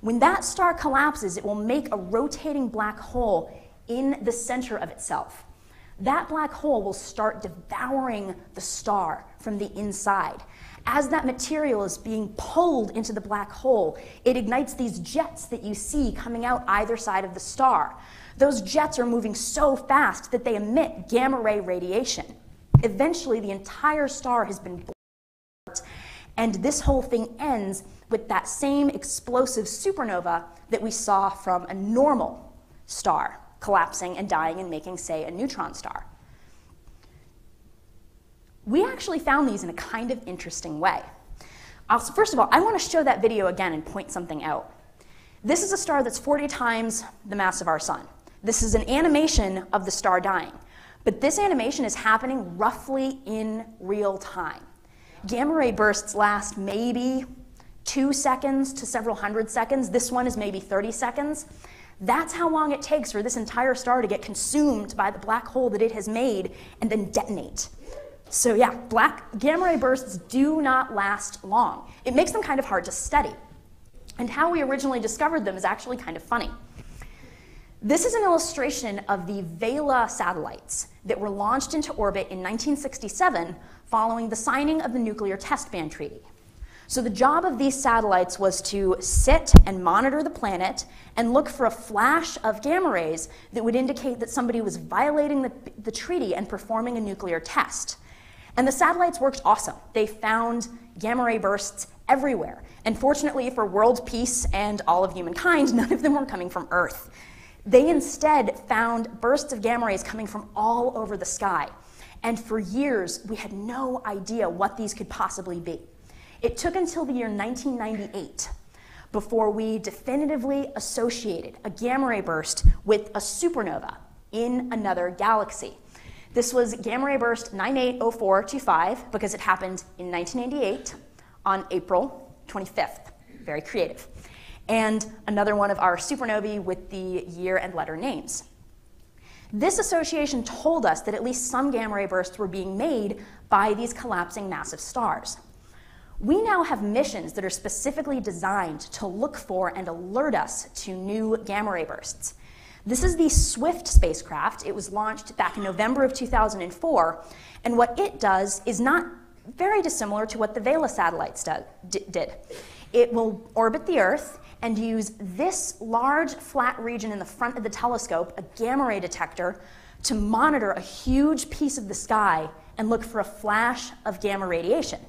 When that star collapses, it will make a rotating black hole in the center of itself. That black hole will start devouring the star from the inside. As that material is being pulled into the black hole, it ignites these jets that you see coming out either side of the star. Those jets are moving so fast that they emit gamma ray radiation. Eventually, the entire star has been blown and this whole thing ends with that same explosive supernova that we saw from a normal star collapsing and dying and making, say, a neutron star. We actually found these in a kind of interesting way. Also, first of all, I want to show that video again and point something out. This is a star that's 40 times the mass of our sun. This is an animation of the star dying. But this animation is happening roughly in real time. Gamma ray bursts last maybe two seconds to several hundred seconds. This one is maybe 30 seconds. That's how long it takes for this entire star to get consumed by the black hole that it has made and then detonate. So yeah, black gamma ray bursts do not last long. It makes them kind of hard to study. And how we originally discovered them is actually kind of funny. This is an illustration of the Vela satellites that were launched into orbit in 1967 following the signing of the Nuclear Test Ban Treaty. So the job of these satellites was to sit and monitor the planet and look for a flash of gamma rays that would indicate that somebody was violating the, the treaty and performing a nuclear test. And the satellites worked awesome. They found gamma ray bursts everywhere. And fortunately for world peace and all of humankind, [laughs] none of them were coming from Earth. They instead found bursts of gamma rays coming from all over the sky. And for years, we had no idea what these could possibly be. It took until the year 1998 before we definitively associated a gamma ray burst with a supernova in another galaxy. This was gamma ray burst 980425 because it happened in 1988 on April 25th. Very creative. And another one of our supernovae with the year and letter names. This association told us that at least some gamma ray bursts were being made by these collapsing massive stars. We now have missions that are specifically designed to look for and alert us to new gamma ray bursts. This is the SWIFT spacecraft. It was launched back in November of 2004, and what it does is not very dissimilar to what the Vela satellites do, did. It will orbit the Earth and use this large flat region in the front of the telescope, a gamma ray detector, to monitor a huge piece of the sky and look for a flash of gamma radiation.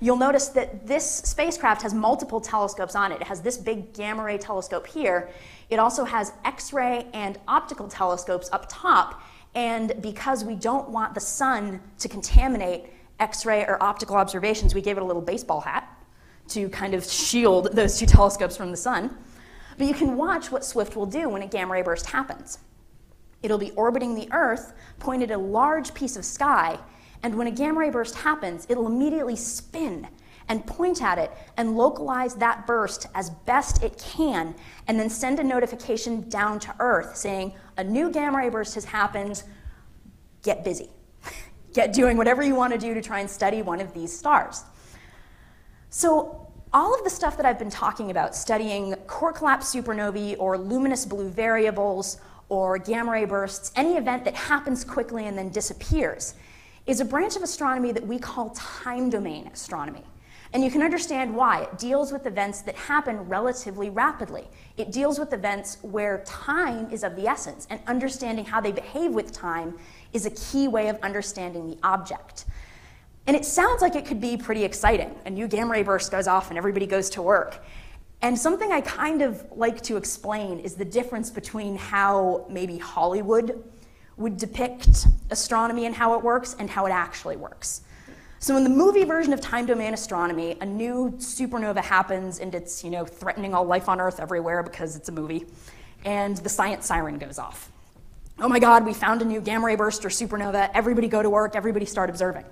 You'll notice that this spacecraft has multiple telescopes on it. It has this big gamma ray telescope here. It also has X ray and optical telescopes up top. And because we don't want the sun to contaminate X ray or optical observations, we gave it a little baseball hat to kind of shield [laughs] those two telescopes from the sun. But you can watch what SWIFT will do when a gamma ray burst happens. It'll be orbiting the Earth, pointed at a large piece of sky, and when a gamma ray burst happens, it'll immediately spin and point at it and localize that burst as best it can, and then send a notification down to Earth saying, a new gamma ray burst has happened, get busy. [laughs] get doing whatever you want to do to try and study one of these stars. So, all of the stuff that I've been talking about, studying core collapse supernovae or luminous blue variables or gamma ray bursts, any event that happens quickly and then disappears, is a branch of astronomy that we call time domain astronomy. And you can understand why. It deals with events that happen relatively rapidly. It deals with events where time is of the essence, and understanding how they behave with time is a key way of understanding the object. And it sounds like it could be pretty exciting. A new gamma ray burst goes off and everybody goes to work. And something I kind of like to explain is the difference between how maybe Hollywood would depict astronomy and how it works and how it actually works. So in the movie version of time domain astronomy, a new supernova happens and it's, you know, threatening all life on Earth everywhere because it's a movie, and the science siren goes off. Oh my god, we found a new gamma ray burst or supernova, everybody go to work, everybody start observing.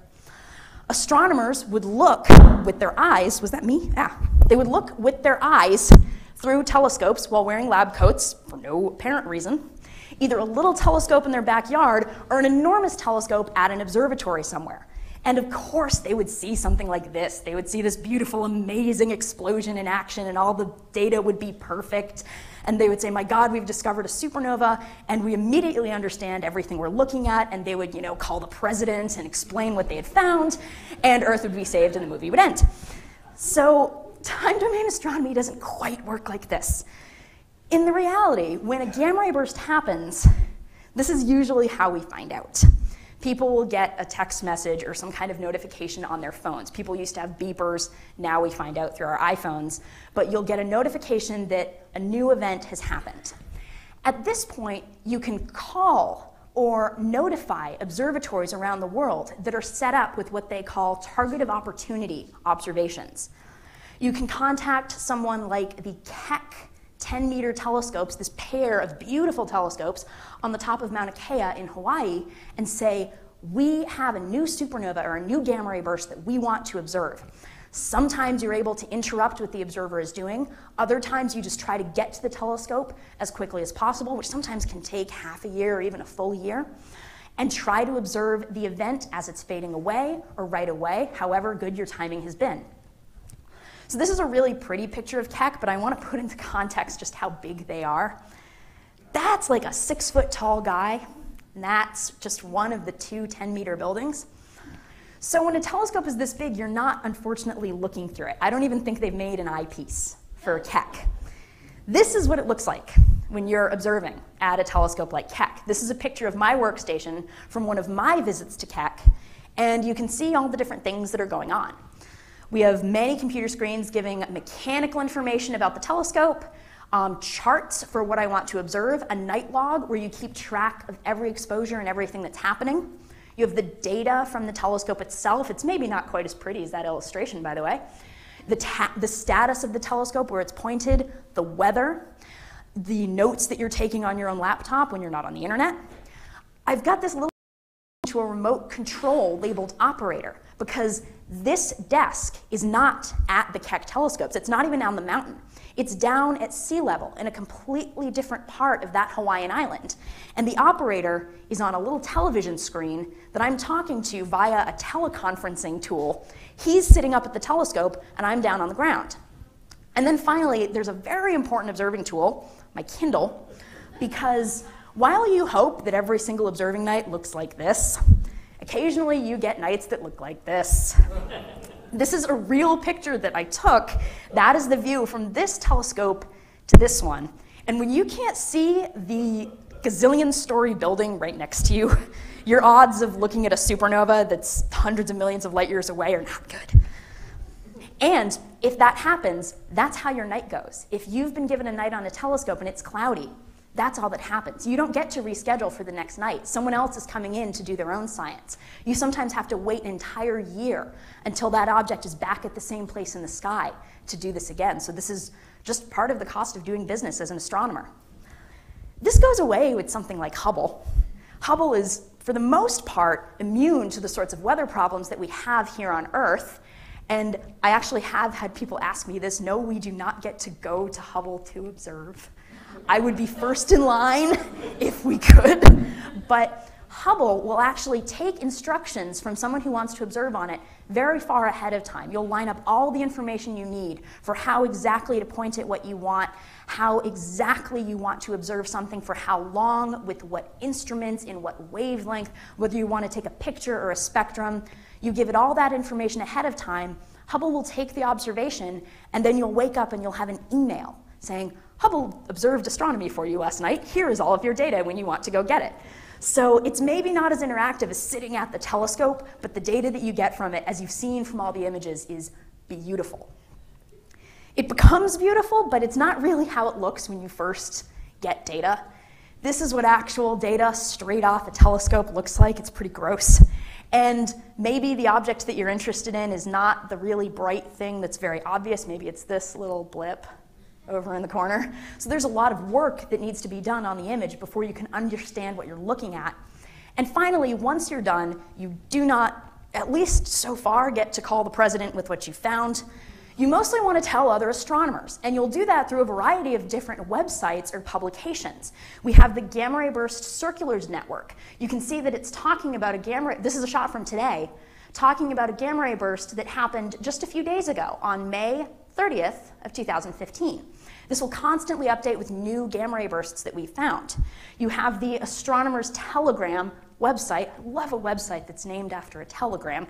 astronomers would look with their eyes, was that me? Yeah. They would look with their eyes through telescopes while wearing lab coats for no apparent reason, either a little telescope in their backyard or an enormous telescope at an observatory somewhere. And of course, they would see something like this. They would see this beautiful, amazing explosion in action, and all the data would be perfect. And they would say, My God, we've discovered a supernova, and we immediately understand everything we're looking at. And they would, you know, call the president and explain what they had found, and Earth would be saved, and the movie would end. So, time domain astronomy doesn't quite work like this. In the reality, when a gamma ray burst happens, this is usually how we find out people will get a text message or some kind of notification on their phones. People used to have beepers, now we find out through our iPhones, but you'll get a notification that a new event has happened. At this point, you can call or notify observatories around the world that are set up with what they call target of opportunity observations. You can contact someone like the Keck 10 meter telescopes, this pair of beautiful telescopes on the top of Mauna Kea in Hawaii, and say, We have a new supernova or a new gamma ray burst that we want to observe. Sometimes you're able to interrupt what the observer is doing. Other times you just try to get to the telescope as quickly as possible, which sometimes can take half a year or even a full year, and try to observe the event as it's fading away or right away, however good your timing has been. So this is a really pretty picture of Keck, but I want to put into context just how big they are. That's like a six foot tall guy, and that's just one of the two 10 meter buildings. So when a telescope is this big, you're not unfortunately looking through it. I don't even think they've made an eyepiece for Keck. This is what it looks like when you're observing at a telescope like Keck. This is a picture of my workstation from one of my visits to Keck, and you can see all the different things that are going on. We have many computer screens giving mechanical information about the telescope, um, charts for what I want to observe, a night log where you keep track of every exposure and everything that's happening. You have the data from the telescope itself. It's maybe not quite as pretty as that illustration, by the way. The, the status of the telescope, where it's pointed, the weather, the notes that you're taking on your own laptop when you're not on the internet. I've got this little to a remote control labeled operator because this desk is not at the Keck telescopes. It's not even on the mountain. It's down at sea level in a completely different part of that Hawaiian island. And the operator is on a little television screen that I'm talking to via a teleconferencing tool. He's sitting up at the telescope, and I'm down on the ground. And then finally, there's a very important observing tool, my Kindle, because while you hope that every single observing night looks like this, Occasionally, you get nights that look like this. this is a real picture that I took. That is the view from this telescope to this one. And when you can't see the gazillion story building right next to you, [laughs] your odds of looking at a supernova that's hundreds of millions of light years away are not good. And if that happens, that's how your night goes. If you've been given a night on a telescope and it's cloudy, that's all that happens. You don't get to reschedule for the next night. Someone else is coming in to do their own science. You sometimes have to wait an entire year until that object is back at the same place in the sky to do this again. So, this is just part of the cost of doing business as an astronomer. This goes away with something like Hubble. Hubble is, for the most part, immune to the sorts of weather problems that we have here on Earth. And I actually have had people ask me this no, we do not get to go to Hubble to observe. I would be first in line [laughs] if we could. But Hubble will actually take instructions from someone who wants to observe on it very far ahead of time. You'll line up all the information you need for how exactly to point at what you want, how exactly you want to observe something, for how long, with what instruments, in what wavelength, whether you want to take a picture or a spectrum. You give it all that information ahead of time. Hubble will take the observation, and then you'll wake up and you'll have an email saying, Hubble observed astronomy for you last night. Here is all of your data when you want to go get it. So it's maybe not as interactive as sitting at the telescope, but the data that you get from it, as you've seen from all the images, is beautiful. It becomes beautiful, but it's not really how it looks when you first get data. This is what actual data straight off a telescope looks like. It's pretty gross. And maybe the object that you're interested in is not the really bright thing that's very obvious. Maybe it's this little blip over in the corner. So there's a lot of work that needs to be done on the image before you can understand what you're looking at. And finally, once you're done, you do not at least so far, get to call the president with what you found. You mostly want to tell other astronomers, and you'll do that through a variety of different websites or publications. We have the Gamma Ray Burst Circulars Network. You can see that it's talking about a gamma ray, this is a shot from today, talking about a gamma ray burst that happened just a few days ago on May 30th of 2015. This will constantly update with new gamma ray bursts that we found. You have the Astronomer's Telegram website. I love a website that's named after a telegram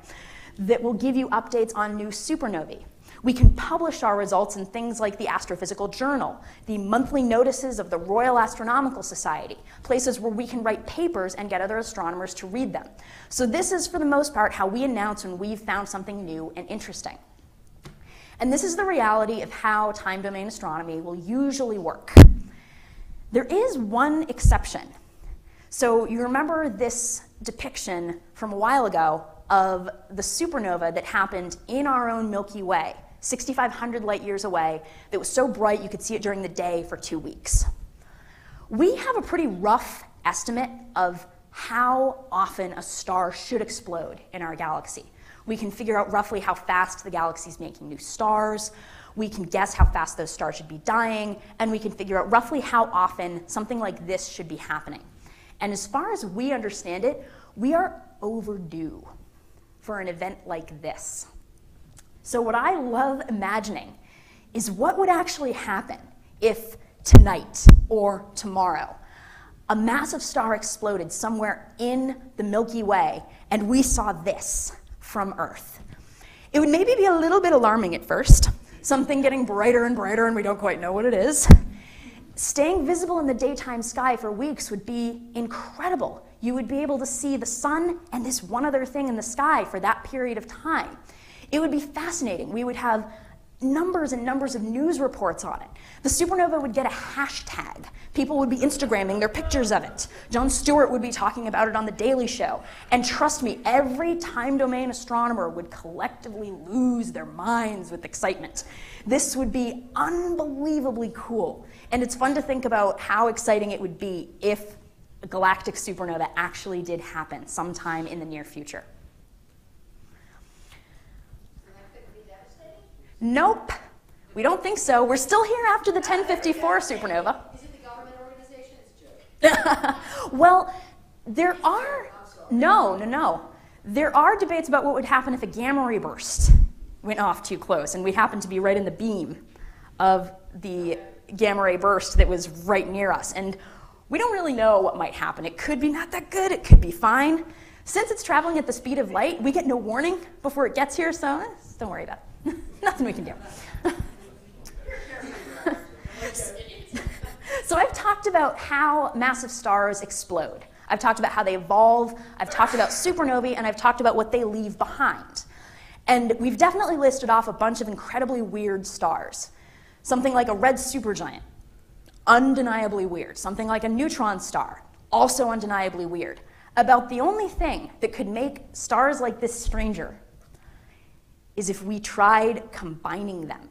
that will give you updates on new supernovae. We can publish our results in things like the Astrophysical Journal, the monthly notices of the Royal Astronomical Society, places where we can write papers and get other astronomers to read them. So, this is for the most part how we announce when we've found something new and interesting. And this is the reality of how time domain astronomy will usually work. There is one exception. So, you remember this depiction from a while ago of the supernova that happened in our own Milky Way 6,500 light years away, that was so bright you could see it during the day for two weeks. We have a pretty rough estimate of how often a star should explode in our galaxy. We can figure out roughly how fast the galaxy is making new stars. We can guess how fast those stars should be dying, and we can figure out roughly how often something like this should be happening. And as far as we understand it, we are overdue for an event like this. So, what I love imagining is what would actually happen if tonight or tomorrow a massive star exploded somewhere in the Milky Way and we saw this from Earth. It would maybe be a little bit alarming at first, something getting brighter and brighter and we don't quite know what it is. Staying visible in the daytime sky for weeks would be incredible. You would be able to see the sun and this one other thing in the sky for that period of time. It would be fascinating. We would have numbers and numbers of news reports on it. The supernova would get a hashtag. People would be Instagramming their pictures of it. Jon Stewart would be talking about it on The Daily Show. And trust me, every time domain astronomer would collectively lose their minds with excitement. This would be unbelievably cool. And it's fun to think about how exciting it would be if a galactic supernova actually did happen sometime in the near future. Nope, we don't think so. We're still here after the 1054 supernova.
Is it the government organization? It's a [laughs]
well, there are, no, no, no. There are debates about what would happen if a gamma ray burst went off too close, and we happened to be right in the beam of the gamma ray burst that was right near us. And we don't really know what might happen. It could be not that good, it could be fine. Since it's traveling at the speed of light, we get no warning before it gets here, so eh, don't worry about it. [laughs] Nothing we can do. [laughs] so I've talked about how massive stars explode. I've talked about how they evolve, I've talked about supernovae, and I've talked about what they leave behind. And we've definitely listed off a bunch of incredibly weird stars. Something like a red supergiant, undeniably weird. Something like a neutron star, also undeniably weird. About the only thing that could make stars like this stranger is if we tried combining them.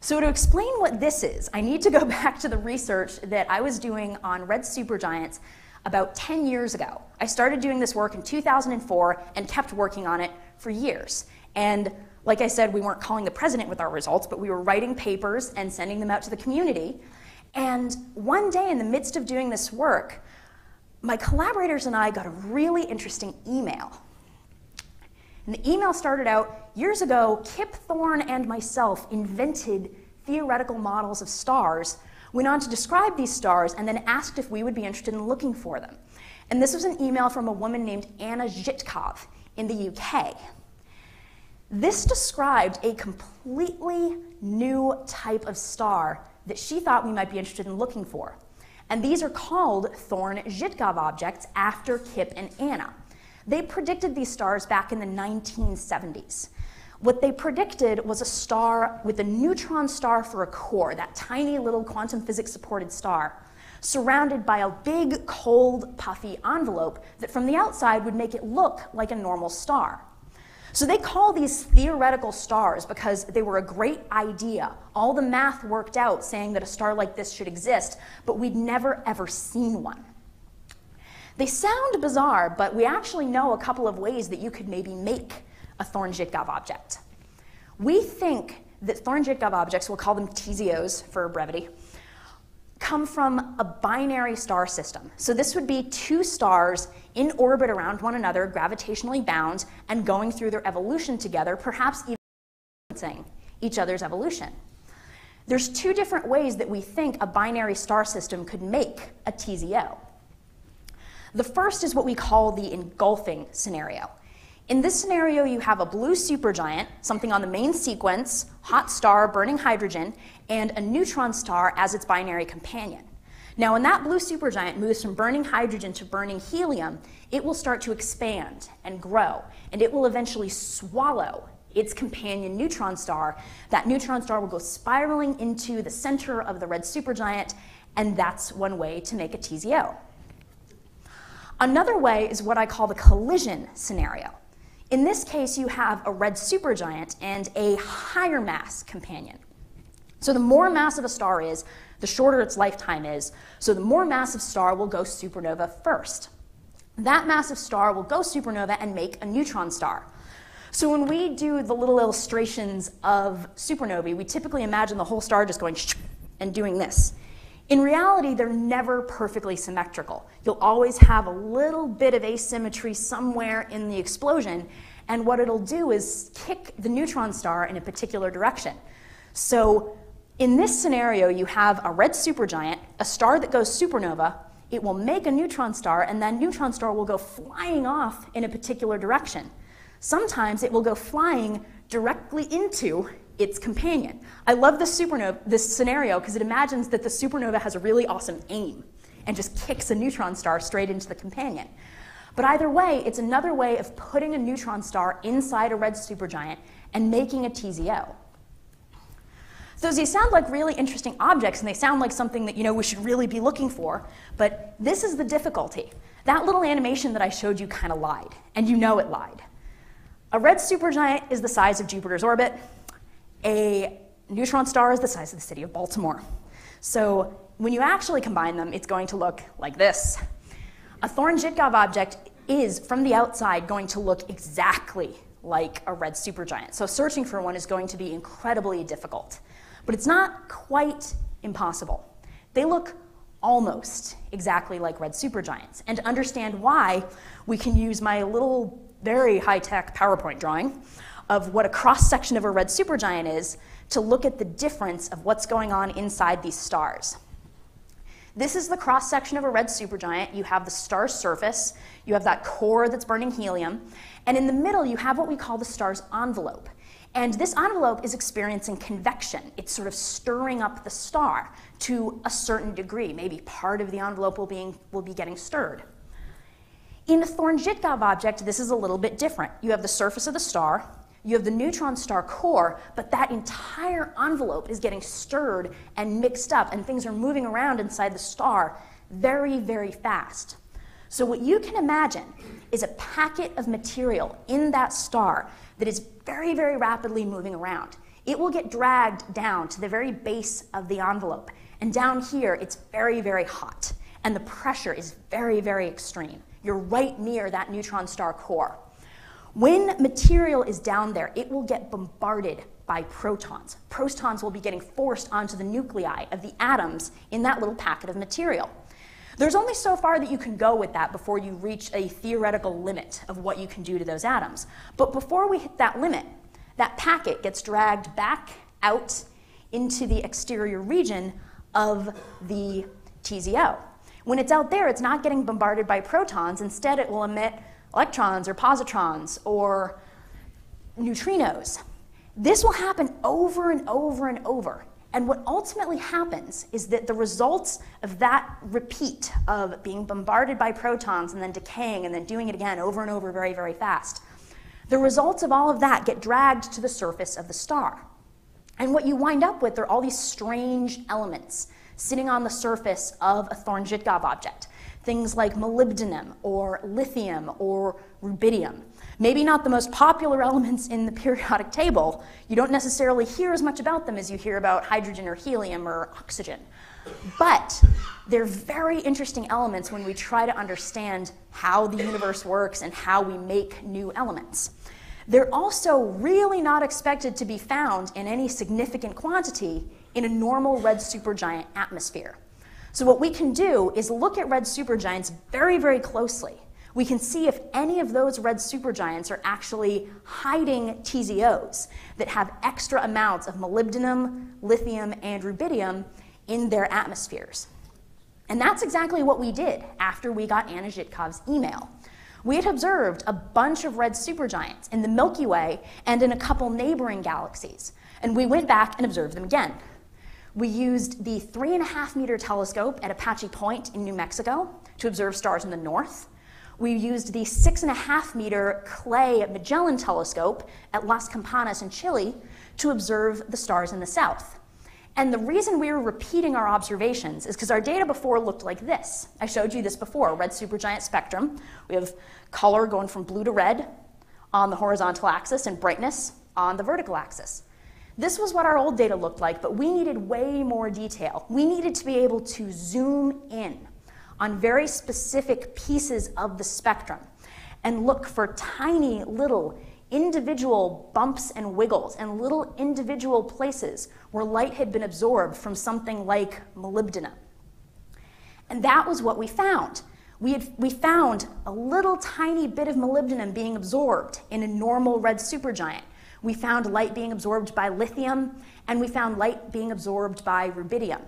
So, to explain what this is, I need to go [laughs] back to the research that I was doing on red supergiants about 10 years ago. I started doing this work in 2004 and kept working on it for years. And like I said, we weren't calling the president with our results, but we were writing papers and sending them out to the community. And one day, in the midst of doing this work, my collaborators and I got a really interesting email and the email started out years ago, Kip Thorne and myself invented theoretical models of stars, went on to describe these stars, and then asked if we would be interested in looking for them. And this was an email from a woman named Anna Żytkow in the UK. This described a completely new type of star that she thought we might be interested in looking for. And these are called Thorne Żytkow objects after Kip and Anna. They predicted these stars back in the 1970s. What they predicted was a star with a neutron star for a core, that tiny little quantum physics supported star, surrounded by a big, cold, puffy envelope that from the outside would make it look like a normal star. So they call these theoretical stars because they were a great idea. All the math worked out saying that a star like this should exist, but we'd never ever seen one. They sound bizarre, but we actually know a couple of ways that you could maybe make a Thorne-Żytkow object. We think that Thorne-Żytkow objects, we'll call them TZOs for brevity, come from a binary star system. So this would be two stars in orbit around one another, gravitationally bound, and going through their evolution together, perhaps even influencing each other's evolution. There's two different ways that we think a binary star system could make a TZO. The first is what we call the engulfing scenario. In this scenario, you have a blue supergiant, something on the main sequence, hot star burning hydrogen, and a neutron star as its binary companion. Now, when that blue supergiant moves from burning hydrogen to burning helium, it will start to expand and grow, and it will eventually swallow its companion neutron star. That neutron star will go spiraling into the center of the red supergiant, and that's one way to make a TZO. Another way is what I call the collision scenario. In this case, you have a red supergiant and a higher mass companion. So the more massive a star is, the shorter its lifetime is. So the more massive star will go supernova first. That massive star will go supernova and make a neutron star. So when we do the little illustrations of supernovae, we typically imagine the whole star just going and doing this. In reality, they're never perfectly symmetrical. You'll always have a little bit of asymmetry somewhere in the explosion, and what it'll do is kick the neutron star in a particular direction. So in this scenario, you have a red supergiant, a star that goes supernova, it will make a neutron star, and that neutron star will go flying off in a particular direction. Sometimes it will go flying directly into its companion. I love this supernova, this scenario, because it imagines that the supernova has a really awesome aim and just kicks a neutron star straight into the companion. But either way, it's another way of putting a neutron star inside a red supergiant and making a TZO. So these sound like really interesting objects, and they sound like something that you know we should really be looking for. But this is the difficulty. That little animation that I showed you kind of lied, and you know it lied. A red supergiant is the size of Jupiter's orbit. A neutron star is the size of the city of Baltimore. So when you actually combine them, it's going to look like this. A Thorne-Żytkow object is, from the outside, going to look exactly like a red supergiant. So searching for one is going to be incredibly difficult. But it's not quite impossible. They look almost exactly like red supergiants. And to understand why, we can use my little very high-tech PowerPoint drawing of what a cross-section of a red supergiant is to look at the difference of what's going on inside these stars. This is the cross-section of a red supergiant. You have the star's surface, you have that core that's burning helium, and in the middle you have what we call the star's envelope. And this envelope is experiencing convection. It's sort of stirring up the star to a certain degree. Maybe part of the envelope will, be, will be getting stirred. In a Thorne-Żytkow object, this is a little bit different. You have the surface of the star, you have the neutron star core, but that entire envelope is getting stirred and mixed up, and things are moving around inside the star very, very fast. So, what you can imagine is a packet of material in that star that is very, very rapidly moving around. It will get dragged down to the very base of the envelope, and down here, it's very, very hot, and the pressure is very, very extreme. You're right near that neutron star core. When material is down there, it will get bombarded by protons. Protons will be getting forced onto the nuclei of the atoms in that little packet of material. There's only so far that you can go with that before you reach a theoretical limit of what you can do to those atoms. But before we hit that limit, that packet gets dragged back out into the exterior region of the TZO. When it's out there, it's not getting bombarded by protons. Instead, it will emit electrons or positrons or neutrinos. This will happen over and over and over. And what ultimately happens is that the results of that repeat of being bombarded by protons and then decaying and then doing it again over and over very, very fast, the results of all of that get dragged to the surface of the star. And what you wind up with are all these strange elements sitting on the surface of a Thorne-Żytkow object. Things like molybdenum or lithium or rubidium. Maybe not the most popular [laughs] elements in the periodic table. You don't necessarily hear as much about them as you hear about hydrogen or helium or oxygen. But they're very interesting elements when we try to understand how the universe works and how we make new elements. They're also really not expected to be found in any significant quantity in a normal red supergiant atmosphere. So, what we can do is look at red supergiants very, very closely. We can see if any of those red supergiants are actually hiding TZOs that have extra amounts of molybdenum, lithium, and rubidium in their atmospheres. And that's exactly what we did after we got Anna Żytkow's email. We had observed a bunch of red supergiants in the Milky Way and in a couple neighboring galaxies, and we went back and observed them again. We used the three and a half meter telescope at Apache Point in New Mexico to observe stars in the north. We used the six and a half meter Clay Magellan telescope at Las Campanas in Chile to observe the stars in the south. And the reason we were repeating our observations is because our data before looked like this. I showed you this before, red supergiant spectrum. We have color going from blue to red on the horizontal axis and brightness on the vertical axis. This was what our old data looked like, but we needed way more detail. We needed to be able to zoom in on very specific pieces of the spectrum and look for tiny little individual bumps and wiggles and little individual places where light had been absorbed from something like molybdenum. And that was what we found. We, had, we found a little tiny bit of molybdenum being absorbed in a normal red supergiant. We found light being absorbed by lithium, and we found light being absorbed by rubidium.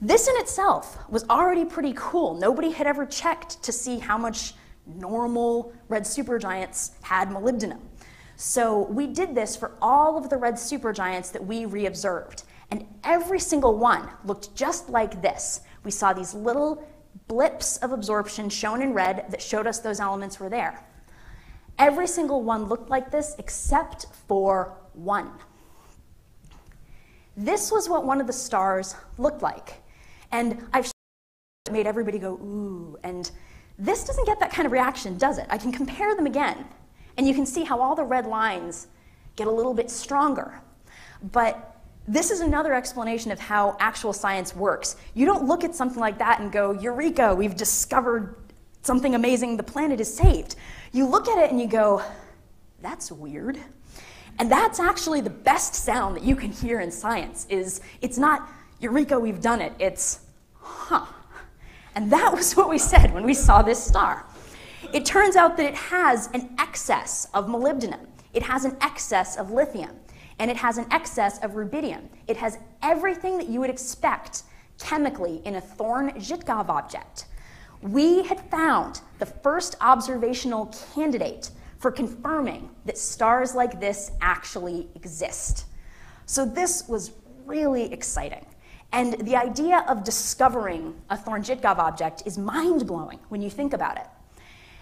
This in itself was already pretty cool. Nobody had ever checked to see how much normal red supergiants had molybdenum. So we did this for all of the red supergiants that we reobserved. And every single one looked just like this. We saw these little blips of absorption shown in red that showed us those elements were there. Every single one looked like this except for one. This was what one of the stars looked like. And I've made everybody go, ooh. And this doesn't get that kind of reaction, does it? I can compare them again. And you can see how all the red lines get a little bit stronger. But this is another explanation of how actual science works. You don't look at something like that and go, Eureka, we've discovered something amazing, the planet is saved. You look at it and you go, that's weird. And that's actually the best sound that you can hear in science is it's not Eureka, we've done it. It's huh. And that was what we said when we saw this star. It turns out that it has an excess of molybdenum, it has an excess of lithium, and it has an excess of rubidium. It has everything that you would expect chemically in a Thorne Żytkow object. We had found the first observational candidate for confirming that stars like this actually exist. So this was really exciting. And the idea of discovering a Thorne Żytkow object is mind blowing when you think about it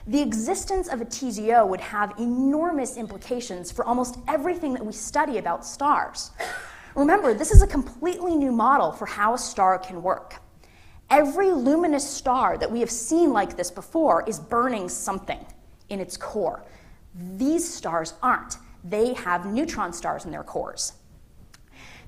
the existence of a TZO would have enormous implications for almost everything that we study about stars. Remember, this is a completely new model for how a star can work. Every luminous star that we have seen like this before is burning something in its core. These stars aren't. They have neutron stars in their cores.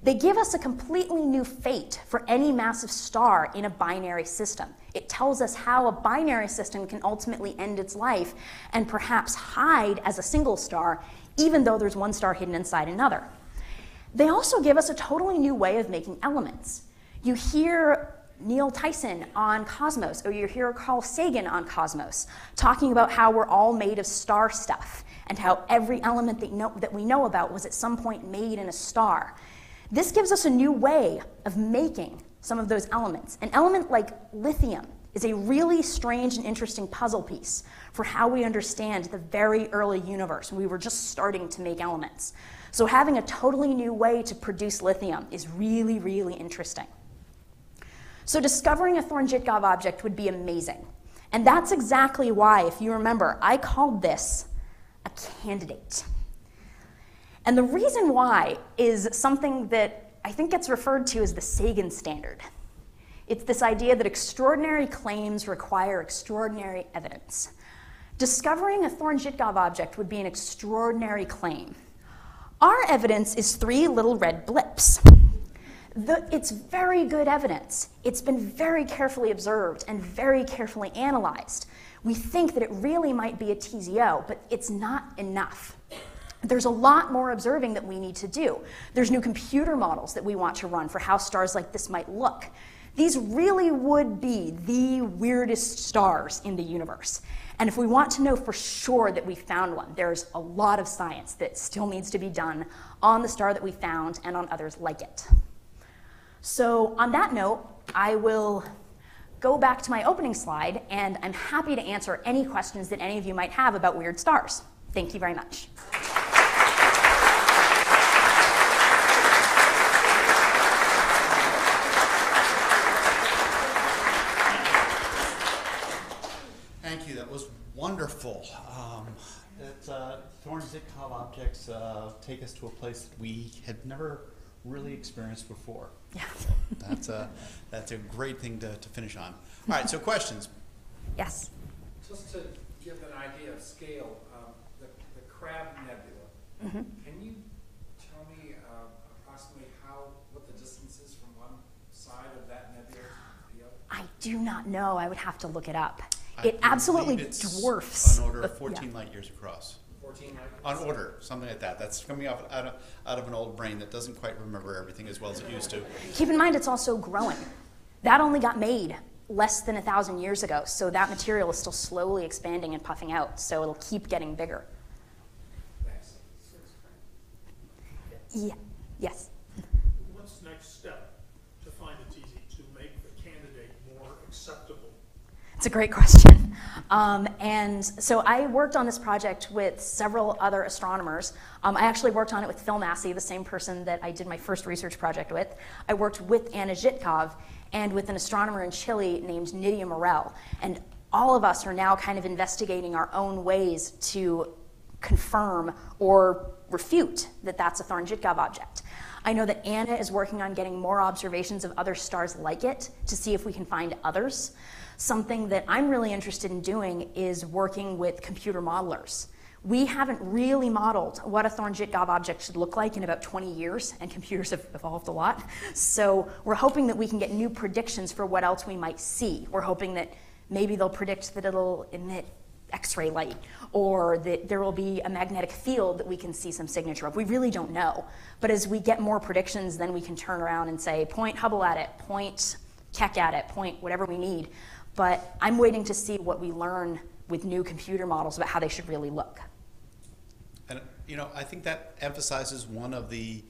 They give us a completely new fate for any massive star in a binary system. It tells us how a binary system can ultimately end its life and perhaps hide as a single star, even though there's one star hidden inside another. They also give us a totally new way of making elements. You hear Neil Tyson on Cosmos, or you hear Carl Sagan on Cosmos, talking about how we're all made of star stuff and how every element that, know, that we know about was at some point made in a star. This gives us a new way of making some of those elements. An element like lithium is a really strange and interesting puzzle piece for how we understand the very early universe when we were just starting to make elements. So, having a totally new way to produce lithium is really, really interesting. So, discovering a Thorne Żytkow object would be amazing. And that's exactly why, if you remember, I called this a candidate. And the reason why is something that I think gets referred to as the Sagan standard. It's this idea that extraordinary claims require extraordinary evidence. Discovering a Thorne-Żytkow object would be an extraordinary claim. Our evidence is three little red blips. The, it's very good evidence. It's been very carefully observed and very carefully analyzed. We think that it really might be a TZO, but it's not enough. There's a lot more observing that we need to do. There's new computer models that we want to run for how stars like this might look. These really would be the weirdest stars in the universe. And if we want to know for sure that we found one, there's a lot of science that still needs to be done on the star that we found and on others like it. So, on that note, I will go back to my opening slide, and I'm happy to answer any questions that any of you might have about weird stars. Thank you very much.
Thank you. That was wonderful. Um, it, uh, Thorne-Żytkow objects uh, take us to a place that we had never really experienced before.
Yeah.
So that's a that's a great thing to, to finish on. All right. So questions.
Yes.
Just to give an idea of scale, um, the, the Crab Nebula,
Mm-hmm.
can you tell me uh, approximately how, what the distance is from one side of that nebula to the other?
I do not know. I would have to look it up.
I
It absolutely
it's
dwarfs.
An order of 14
yeah.
light years across.
14 light
On order, something like that. That's coming off out of, out of an old brain that doesn't quite remember everything as well as it used to.
Keep in mind, it's also growing. That only got made less than a thousand years ago, so that material is still slowly expanding and puffing out, so it'll keep getting bigger. Yeah. Yes.
What's the next step to find a TZ to make the candidate more acceptable?
It's a great question. Um, and so I worked on this project with several other astronomers. Um, I actually worked on it with Phil Massey, the same person that I did my first research project with. I worked with Anna Żytkow and with an astronomer in Chile named Nidia Morrell. And all of us are now kind of investigating our own ways to confirm or refute that that's a Thorne-Żytkow object. I know that Anna is working on getting more observations of other stars like it to see if we can find others. Something that I'm really interested in doing is working with computer modelers. We haven't really modeled what a Thorne-Żytkow object should look like in about 20 years, and computers have evolved a lot. So we're hoping that we can get new predictions for what else we might see. We're hoping that maybe they'll predict that it'll emit X-ray light, or that there will be a magnetic field that we can see some signature of. We really don't know. But as we get more predictions, then we can turn around and say, point Hubble at it, point Keck at it, point whatever we need. But I'm waiting to see what we learn with new computer models about how they should really look.
And, you know, I think that emphasizes one of the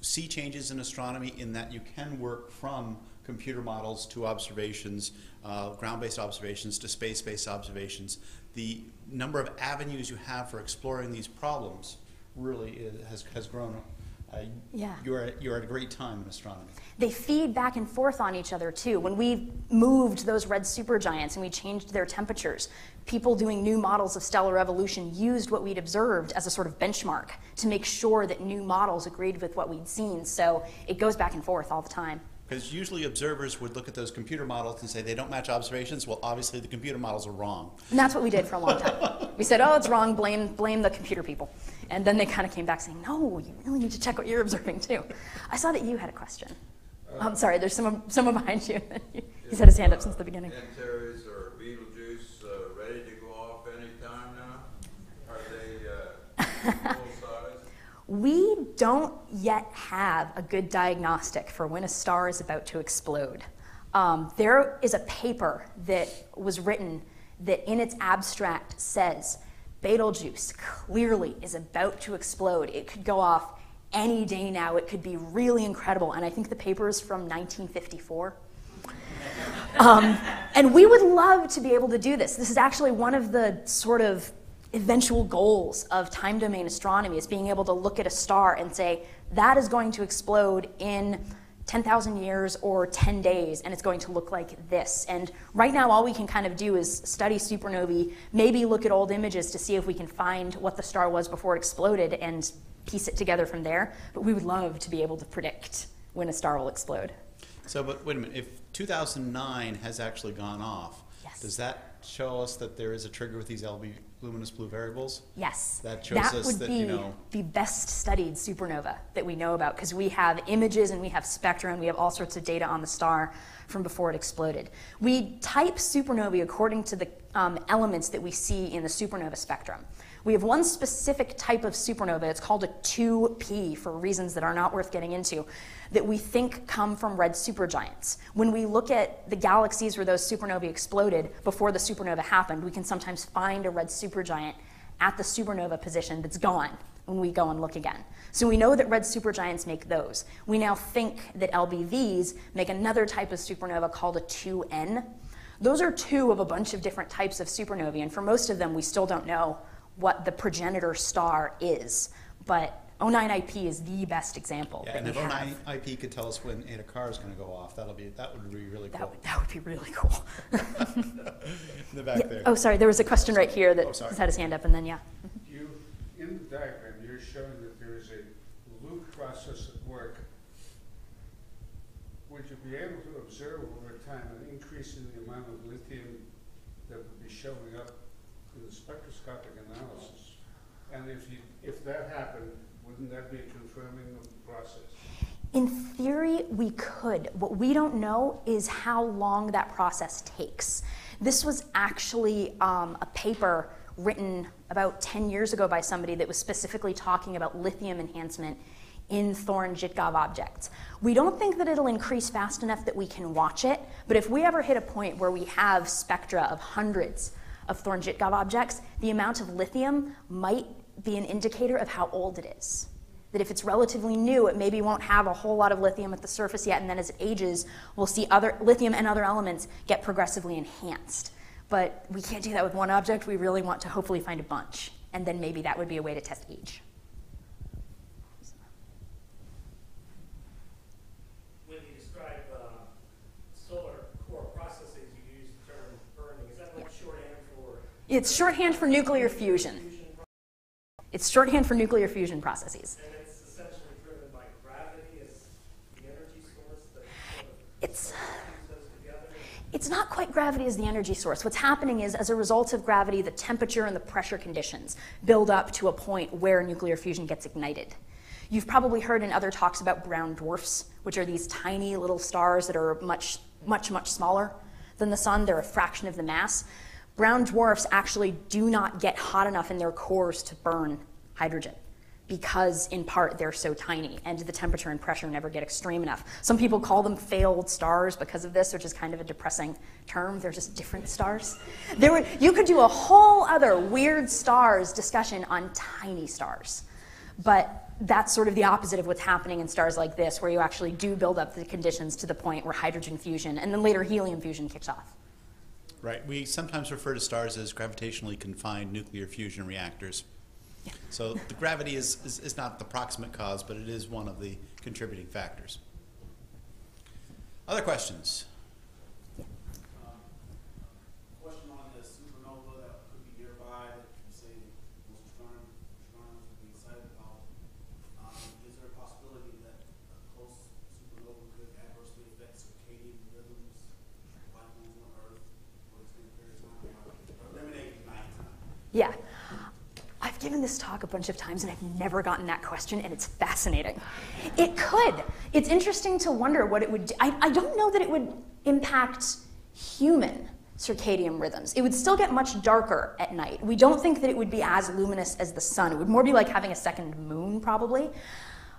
sea changes in astronomy in that you can work from computer models to observations, uh, ground-based observations to space-based observations. The number of avenues you have for exploring these problems really is, has, has grown. Uh,
Yeah.
You're at, you're at a great time in astronomy.
They feed back and forth on each other too. When we moved those red supergiants and we changed their temperatures, people doing new models of stellar evolution used what we'd observed as a sort of benchmark to make sure that new models agreed with what we'd seen. So it goes back and forth all the time.
Because usually observers would look at those computer models and say they don't match observations. Well, obviously the computer models are wrong.
And that's what we did for a long time. We said, oh, it's wrong, blame, blame the computer people. And then they kind of came back saying, no, you really need to check what you're observing too. I saw that you had a question. I'm sorry, there's someone, someone behind you. [laughs] He's had his hand up since the beginning.
Antares or Betelgeuse uh, ready to go off anytime now? Are they uh, full [laughs] size?
We don't yet have a good diagnostic for when a star is about to explode. Um, there is a paper that was written that, in its abstract, says Betelgeuse clearly is about to explode. It could go off any day now. It could be really incredible. And I think the paper is from 1954. Um, and we would love to be able to do this. This is actually one of the sort of eventual goals of time domain astronomy is being able to look at a star and say that is going to explode in 10,000 years or 10 days and it's going to look like this. And right now all we can kind of do is study supernovae, maybe look at old images to see if we can find what the star was before it exploded and piece it together from there. But we would love to be able to predict when a star will explode.
So, but wait a minute, if 2009 has actually gone off.
Yes.
Does that show us that there is a trigger with these LB luminous blue variables?
Yes.
That shows us
would
that,
be
you know-
the best studied supernova that we know about because we have images and we have spectra and we have all sorts of data on the star from before it exploded. We type supernovae according to the um, elements that we see in the supernova spectrum. We have one specific type of supernova, it's called a 2P for reasons that are not worth getting into, that we think come from red supergiants. When we look at the galaxies where those supernovae exploded before the supernova happened, we can sometimes find a red supergiant at the supernova position that's gone when we go and look again. So we know that red supergiants make those. We now think that LBVs make another type of supernova called a 2N. Those are two of a bunch of different types of supernovae, and for most of them, we still don't know what the progenitor star is. But 09IP is the best example.
Yeah,
that
and if
have.
09 IP could tell us when a car is going to go off, that'll be that would be really
That
cool.
would, that would be really cool. [laughs]
In the back
Yeah,
there.
Oh, sorry, there was a question right here that
Oh, sorry.
had his hand up, and then, yeah.
You, in the diagram, you're showing that there is a loop process at work. Would you be able to observe over time an increase in the amount of lithium that would be showing up in the spectroscopic analysis? And if you, if that happened, wouldn't that be confirming process?
In theory, we could. What we don't know is how long that process takes. This was actually um, a paper written about 10 years ago by somebody that was specifically talking about lithium enhancement in Thorne-Żytkow objects. We don't think that it'll increase fast enough that we can watch it, but if we ever hit a point where we have spectra of hundreds of Thorne-Żytkow objects, the amount of lithium might be an indicator of how old it is that if it's relatively new, it maybe won't have a whole lot of lithium at the surface yet, and then as it ages, we'll see other lithium and other elements get progressively enhanced. But we can't do that with one object. We really want to hopefully find a bunch, and then maybe that would be a way to test age.
When you describe uh, solar core processes, you use the term burning. Is that shorthand for
It's shorthand for nuclear fusion. It's shorthand for nuclear fusion processes.
And it's essentially driven by gravity as the energy source that
It's
fuse those together?
It's not quite gravity as the energy source. What's happening is, as a result of gravity, the temperature and the pressure conditions build up to a point where nuclear fusion gets ignited. You've probably heard in other talks about brown dwarfs, which are these tiny little stars that are much, much, much smaller than the sun. They're a fraction of the mass. Brown dwarfs actually do not get hot enough in their cores to burn hydrogen because in part they're so tiny and the temperature and pressure never get extreme enough. Some people call them failed stars because of this, which is kind of a depressing term. They're just different stars. There were, you could do a whole other weird stars discussion on tiny stars. But that's sort of the opposite of what's happening in stars like this, where you actually do build up the conditions to the point where hydrogen fusion and then later helium fusion kicks off.
Right. We sometimes refer to stars as gravitationally confined nuclear fusion reactors. So the gravity is, is, is not the proximate cause, but it is one of the contributing factors. Other questions?
Question on the supernova that could be nearby that you say most astronomers, astronomers would be excited about. Um, is there a possibility that a close supernova could adversely affect circadian rhythms, like on Earth for an extended period of time, or eliminate nighttime?
Yeah. I've given this talk a bunch of times and I've never gotten that question, and it's fascinating. It could. It's interesting to wonder what it would do. I, I don't know that it would impact human circadian rhythms. It would still get much darker at night. We don't think that it would be as luminous as the sun. It would more be like having a second moon, probably.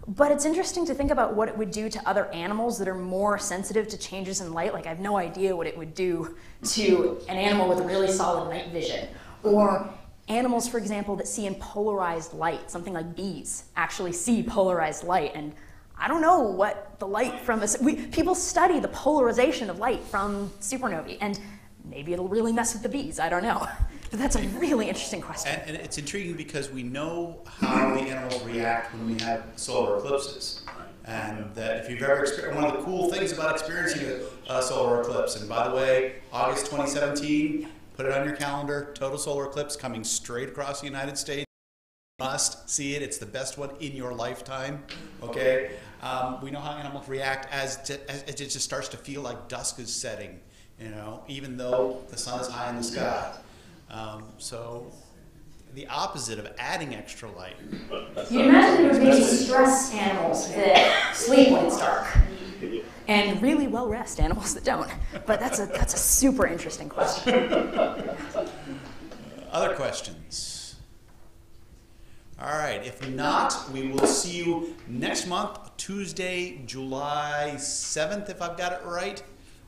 But it's interesting to think about what it would do to other animals that are more sensitive to changes in light. Like, I have no idea what it would do to an animal with really solid night vision. Or animals, for example, that see in polarized light, something like bees actually see polarized light. And I don't know what the light from a. We, people study the polarization of light from supernovae, and maybe it'll really mess with the bees. I don't know. [laughs] But that's a really interesting question.
And, and it's intriguing because we know how the animals react when we have solar eclipses. And that if you've ever experienced, one of the cool things about experiencing a, a solar eclipse, and by the way, August 2017, put it on your calendar, total solar eclipse coming straight across the United States. Must see it. It's the best one in your lifetime. Okay. Um, we know how animals react as, to, as, as it just starts to feel like dusk is setting, you know, even though the sun is high in the sky. Um, so the opposite of adding extra light.
You imagine there would maybe stressed animals that sleep when it's dark, and really well rest animals that don't. But that's a that's a super interesting question. [laughs]
Other questions? All right, if not, we will see you next month, Tuesday, July 7th, if I've got it right.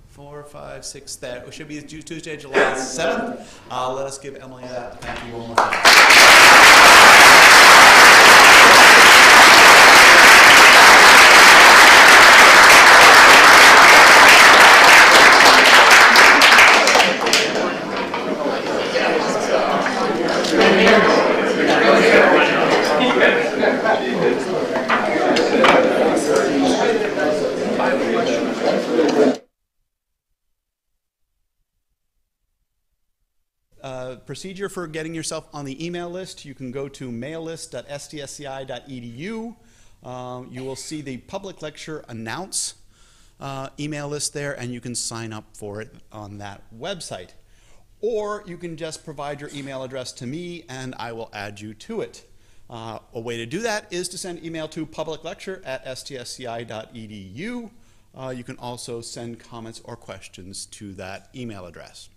Four, five, six, that should be Tuesday, July 7th. Uh, let us give Emily that. Thank you one more time. uh, procedure for getting yourself on the email list, you can go to maillist.stsci.edu. Um, you will see the public lecture announce uh, email list there, and you can sign up for it on that website. Or you can just provide your email address to me, and I will add you to it. Uh, a way to do that is to send email to publiclecture at stsci.edu. Uh, you can also send comments or questions to that email address.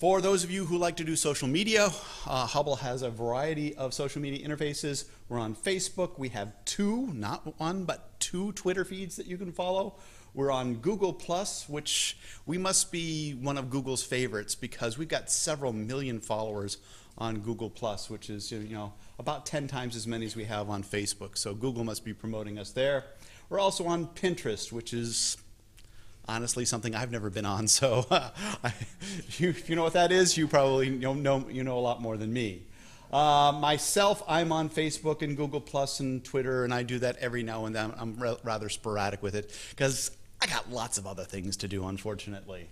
For those of you who like to do social media, uh, Hubble has a variety of social media interfaces. We're on Facebook. We have two, not one, but two Twitter feeds that you can follow. We're on Google Plus, which we must be one of Google's favorites because we've got several million followers on Google Plus, which is you know about 10 times as many as we have on Facebook. So Google must be promoting us there. We're also on Pinterest, which is honestly something I've never been on. [laughs] So I, you, if you know what that is, you probably know, know you know a lot more than me. Uh, myself, I'm on Facebook and Google Plus and Twitter, and I do that every now and then. I'm ra- rather sporadic with it because I got lots of other things to do, unfortunately.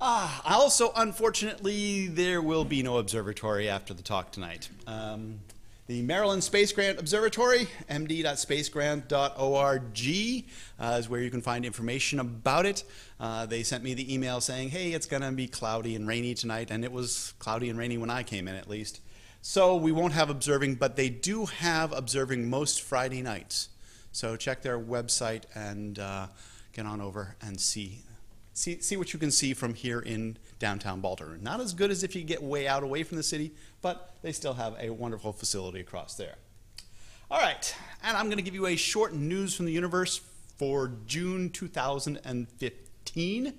Ah, also, unfortunately, there will be no observatory after the talk tonight. Um, the Maryland Space Grant Observatory, md.spacegrant.org, uh, is where you can find information about it. Uh, they sent me the email saying, hey, it's going to be cloudy and rainy tonight, and it was cloudy and rainy when I came in at least. So we won't have observing, but they do have observing most Friday nights. So check their website and uh, get on over and see see, see what you can see from here in downtown Baltimore. Not as good as if you get way out away from the city, but they still have a wonderful facility across there. All right, and I'm going to give you a short news from the universe for June 2015.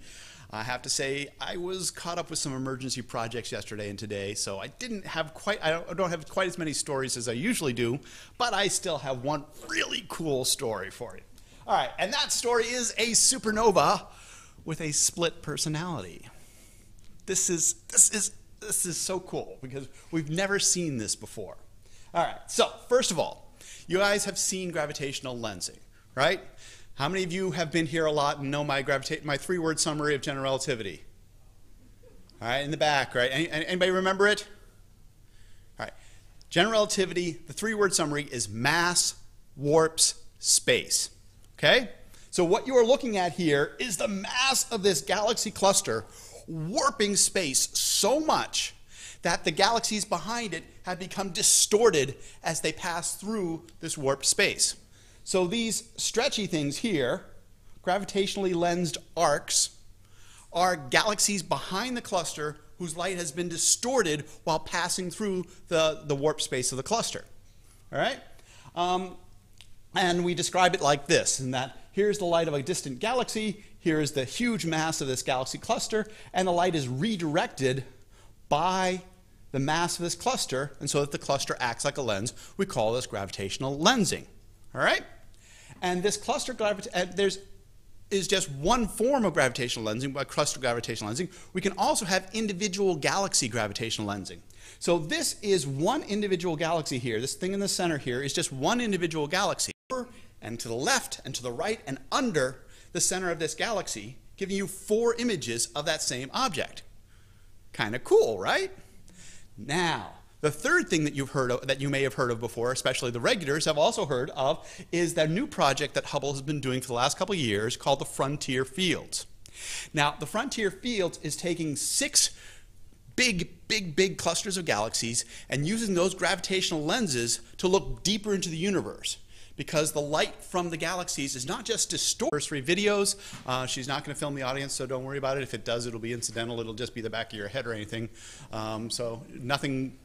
I have to say, I was caught up with some emergency projects yesterday and today, so I didn't have quite, I don't, have quite as many stories as I usually do, but I still have one really cool story for you. All right, and that story is a supernova with a split personality. This is, this is, this is so cool because we've never seen this before. All right, so first of all, you guys have seen gravitational lensing, right? How many of you have been here a lot and know my, my three-word summary of general relativity? All right, in the back, right? Any, anybody remember it? All right. General relativity, the three-word summary is mass warps space. Okay? So what you are looking at here is the mass of this galaxy cluster warping space so much that the galaxies behind it have become distorted as they pass through this warped space. So these stretchy things here, gravitationally lensed arcs, are galaxies behind the cluster whose light has been distorted while passing through the, the warp space of the cluster. All right? Um, and we describe it like this, in that here's the light of a distant galaxy, here is the huge mass of this galaxy cluster, and the light is redirected by the mass of this cluster, and so that the cluster acts like a lens. We call this gravitational lensing. All right? And this cluster there's is just one form of gravitational lensing, by cluster gravitational lensing. We can also have individual galaxy gravitational lensing. So this is one individual galaxy here. This thing in the center here is just one individual galaxy. And to the left and to the right and under the center of this galaxy, giving you four images of that same object. Kind of cool, right? Now, the The third thing that you've heard of, that you may have heard of before, especially the regulars have also heard of, is that new project that Hubble has been doing for the last couple of years called the Frontier Fields. Now, the Frontier Fields is taking six big, big, big clusters of galaxies and using those gravitational lenses to look deeper into the universe. Because the light from the galaxies is not just distorted. Three videos. Uh, she's not going to film the audience, so don't worry about it. If it does, it'll be incidental. It'll just be the back of your head or anything. Um, so nothing,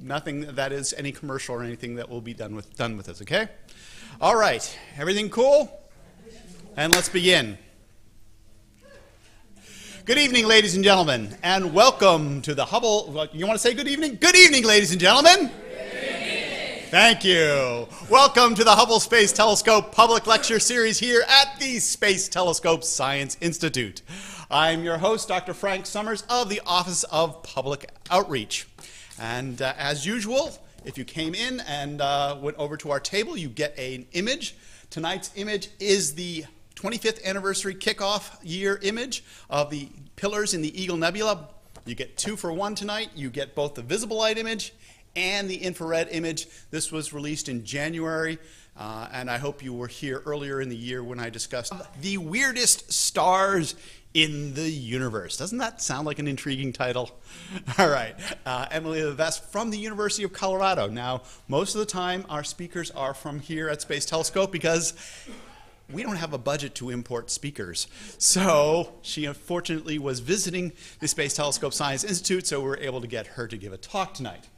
nothing that is any commercial or anything that will be done with done with this. Okay. All right. Everything cool? And let's begin. Good evening, ladies and gentlemen, and welcome to the Hubble. You want to say good evening? Good evening, ladies and gentlemen. Thank you. Welcome to the Hubble Space Telescope public lecture series here at the Space Telescope Science Institute. I'm your host, Dr. Frank Summers of the Office of Public Outreach. And uh, as usual, if you came in and uh, went over to our table, you get an image. Tonight's image is the 25th anniversary kickoff year image of the pillars in the Eagle Nebula. You get two for one tonight. You get both the visible light image and the infrared image. This was released in January, uh, and I hope you were here earlier in the year when I discussed the weirdest stars in the universe. Doesn't that sound like an intriguing title? [laughs] All right. Uh, Emily Levesque from the University of Colorado. Now, most of the time, our speakers are from here at Space Telescope because we don't have a budget to import speakers. So she unfortunately was visiting the Space Telescope Science Institute, so we were able to get her to give a talk tonight.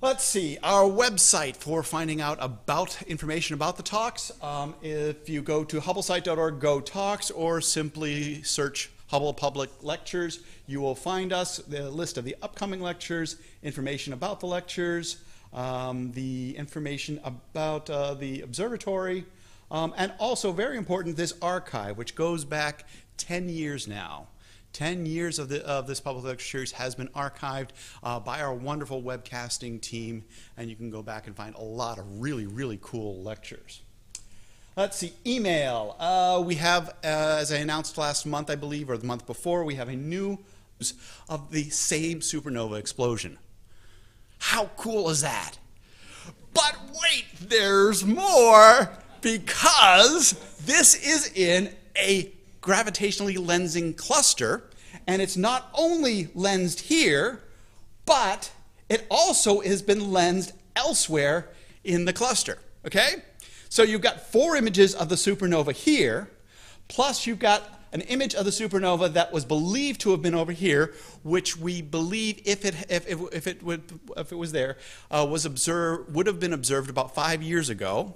Let's see, our website for finding out about information about the talks. Um, if you go to hubblesite.org, go talks, or simply search Hubble Public Lectures, you will find us, the list of the upcoming lectures, information about the lectures, um, the information about uh, the observatory, um, and also, very important, this archive, which goes back 10 years now. 10 years of, the, of this public lecture series has been archived uh, by our wonderful webcasting team, and you can go back and find a lot of really, really cool lectures. Let's see, email. Uh, we have, uh, as I announced last month, I believe, or the month before, we have a new of the same supernova explosion. How cool is that? But wait, there's more because this is in a gravitationally lensing cluster, and it's not only lensed here, but it also has been lensed elsewhere in the cluster. Okay? So you've got four images of the supernova here, plus you've got an image of the supernova that was believed to have been over here, which we believe, if it if, if, if it would if it was there, uh, was observed would have been observed about five years ago.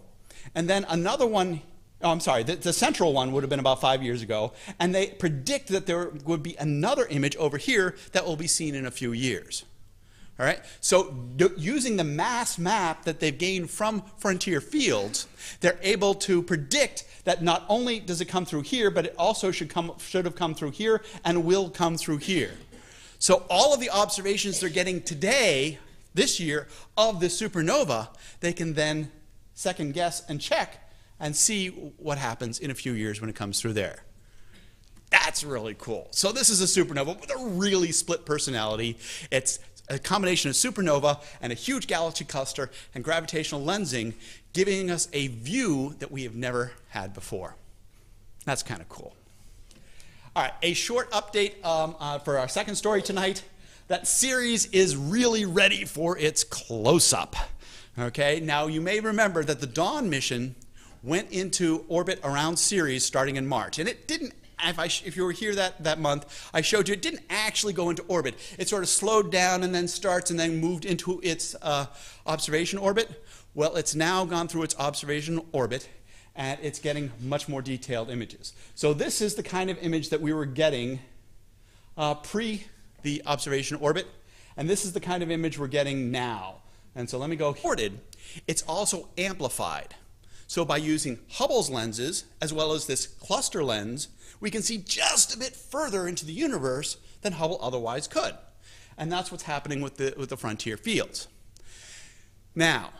And then another one, oh, I'm sorry, the, the, central one would have been about five years ago. And they predict that there would be another image over here that will be seen in a few years. All right, so using the mass map that they've gained from frontier fields, they're able to predict that not only does it come through here, but it also should, come, should have come through here and will come through here. So all of the observations they're getting today, this year, of the supernova, they can then second guess and check and see what happens in a few years when it comes through there. That's really cool. So this is a supernova with a really split personality. It's a combination of supernova and a huge galaxy cluster and gravitational lensing, giving us a view that we have never had before. That's kind of cool. All right, a short update um, uh, for our second story tonight. That Ceres is really ready for its close up. Okay, now you may remember that the Dawn mission went into orbit around Ceres starting in March, and it didn't. If, I, if you were here that, that month, I showed you it didn't actually go into orbit. It sort of slowed down and then starts and then moved into its uh, observation orbit. Well, it's now gone through its observation orbit and it's getting much more detailed images. So this is the kind of image that we were getting uh, pre the observation orbit, and this is the kind of image we're getting now. And so let me go. It's also amplified. So by using Hubble's lenses, as well as this cluster lens, we can see just a bit further into the universe than Hubble otherwise could. And that's what's happening with the, with the frontier fields. Now,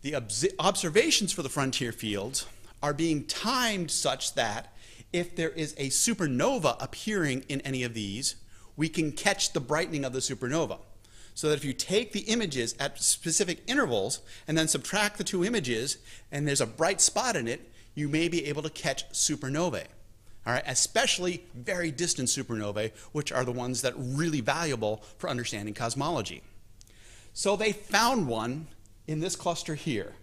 the observations for the frontier fields are being timed such that if there is a supernova appearing in any of these, we can catch the brightening of the supernova. So that if you take the images at specific intervals and then subtract the two images and there's a bright spot in it, you may be able to catch supernovae. All right, especially very distant supernovae, which are the ones that are really valuable for understanding cosmology. So they found one in this cluster here,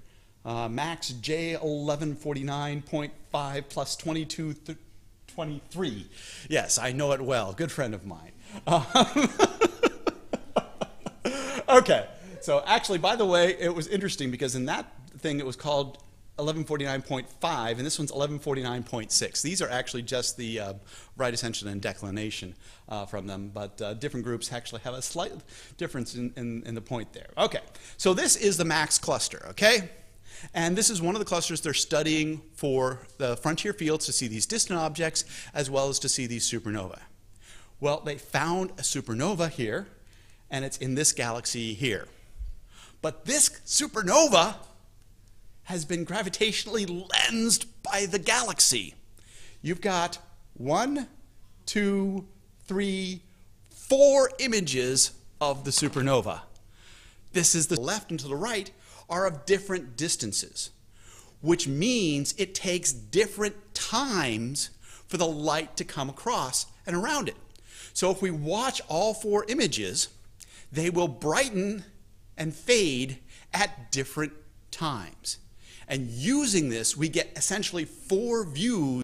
uh, MACS J1149.5 plus 22, th- 23. Yes, I know it well. Good friend of mine. [laughs] Um, okay, so actually, by the way, it was interesting because in that thing it was called 1149.5, and this one's 1149.6. These are actually just the uh, right ascension and declination uh, from them, but uh, different groups actually have a slight difference in, in, in the point there. Okay, so this is the MACS cluster, okay? And this is one of the clusters they're studying for the frontier fields to see these distant objects as well as to see these supernovae. Well, they found a supernova here, and it's in this galaxy here. But this supernova has been gravitationally lensed by the galaxy. You've got one, two, three, four images of the supernova. This is the left and to the right are of different distances, which means it takes different times for the light to come across and around it. So if we watch all four images, they will brighten and fade at different times. And using this, we get essentially four views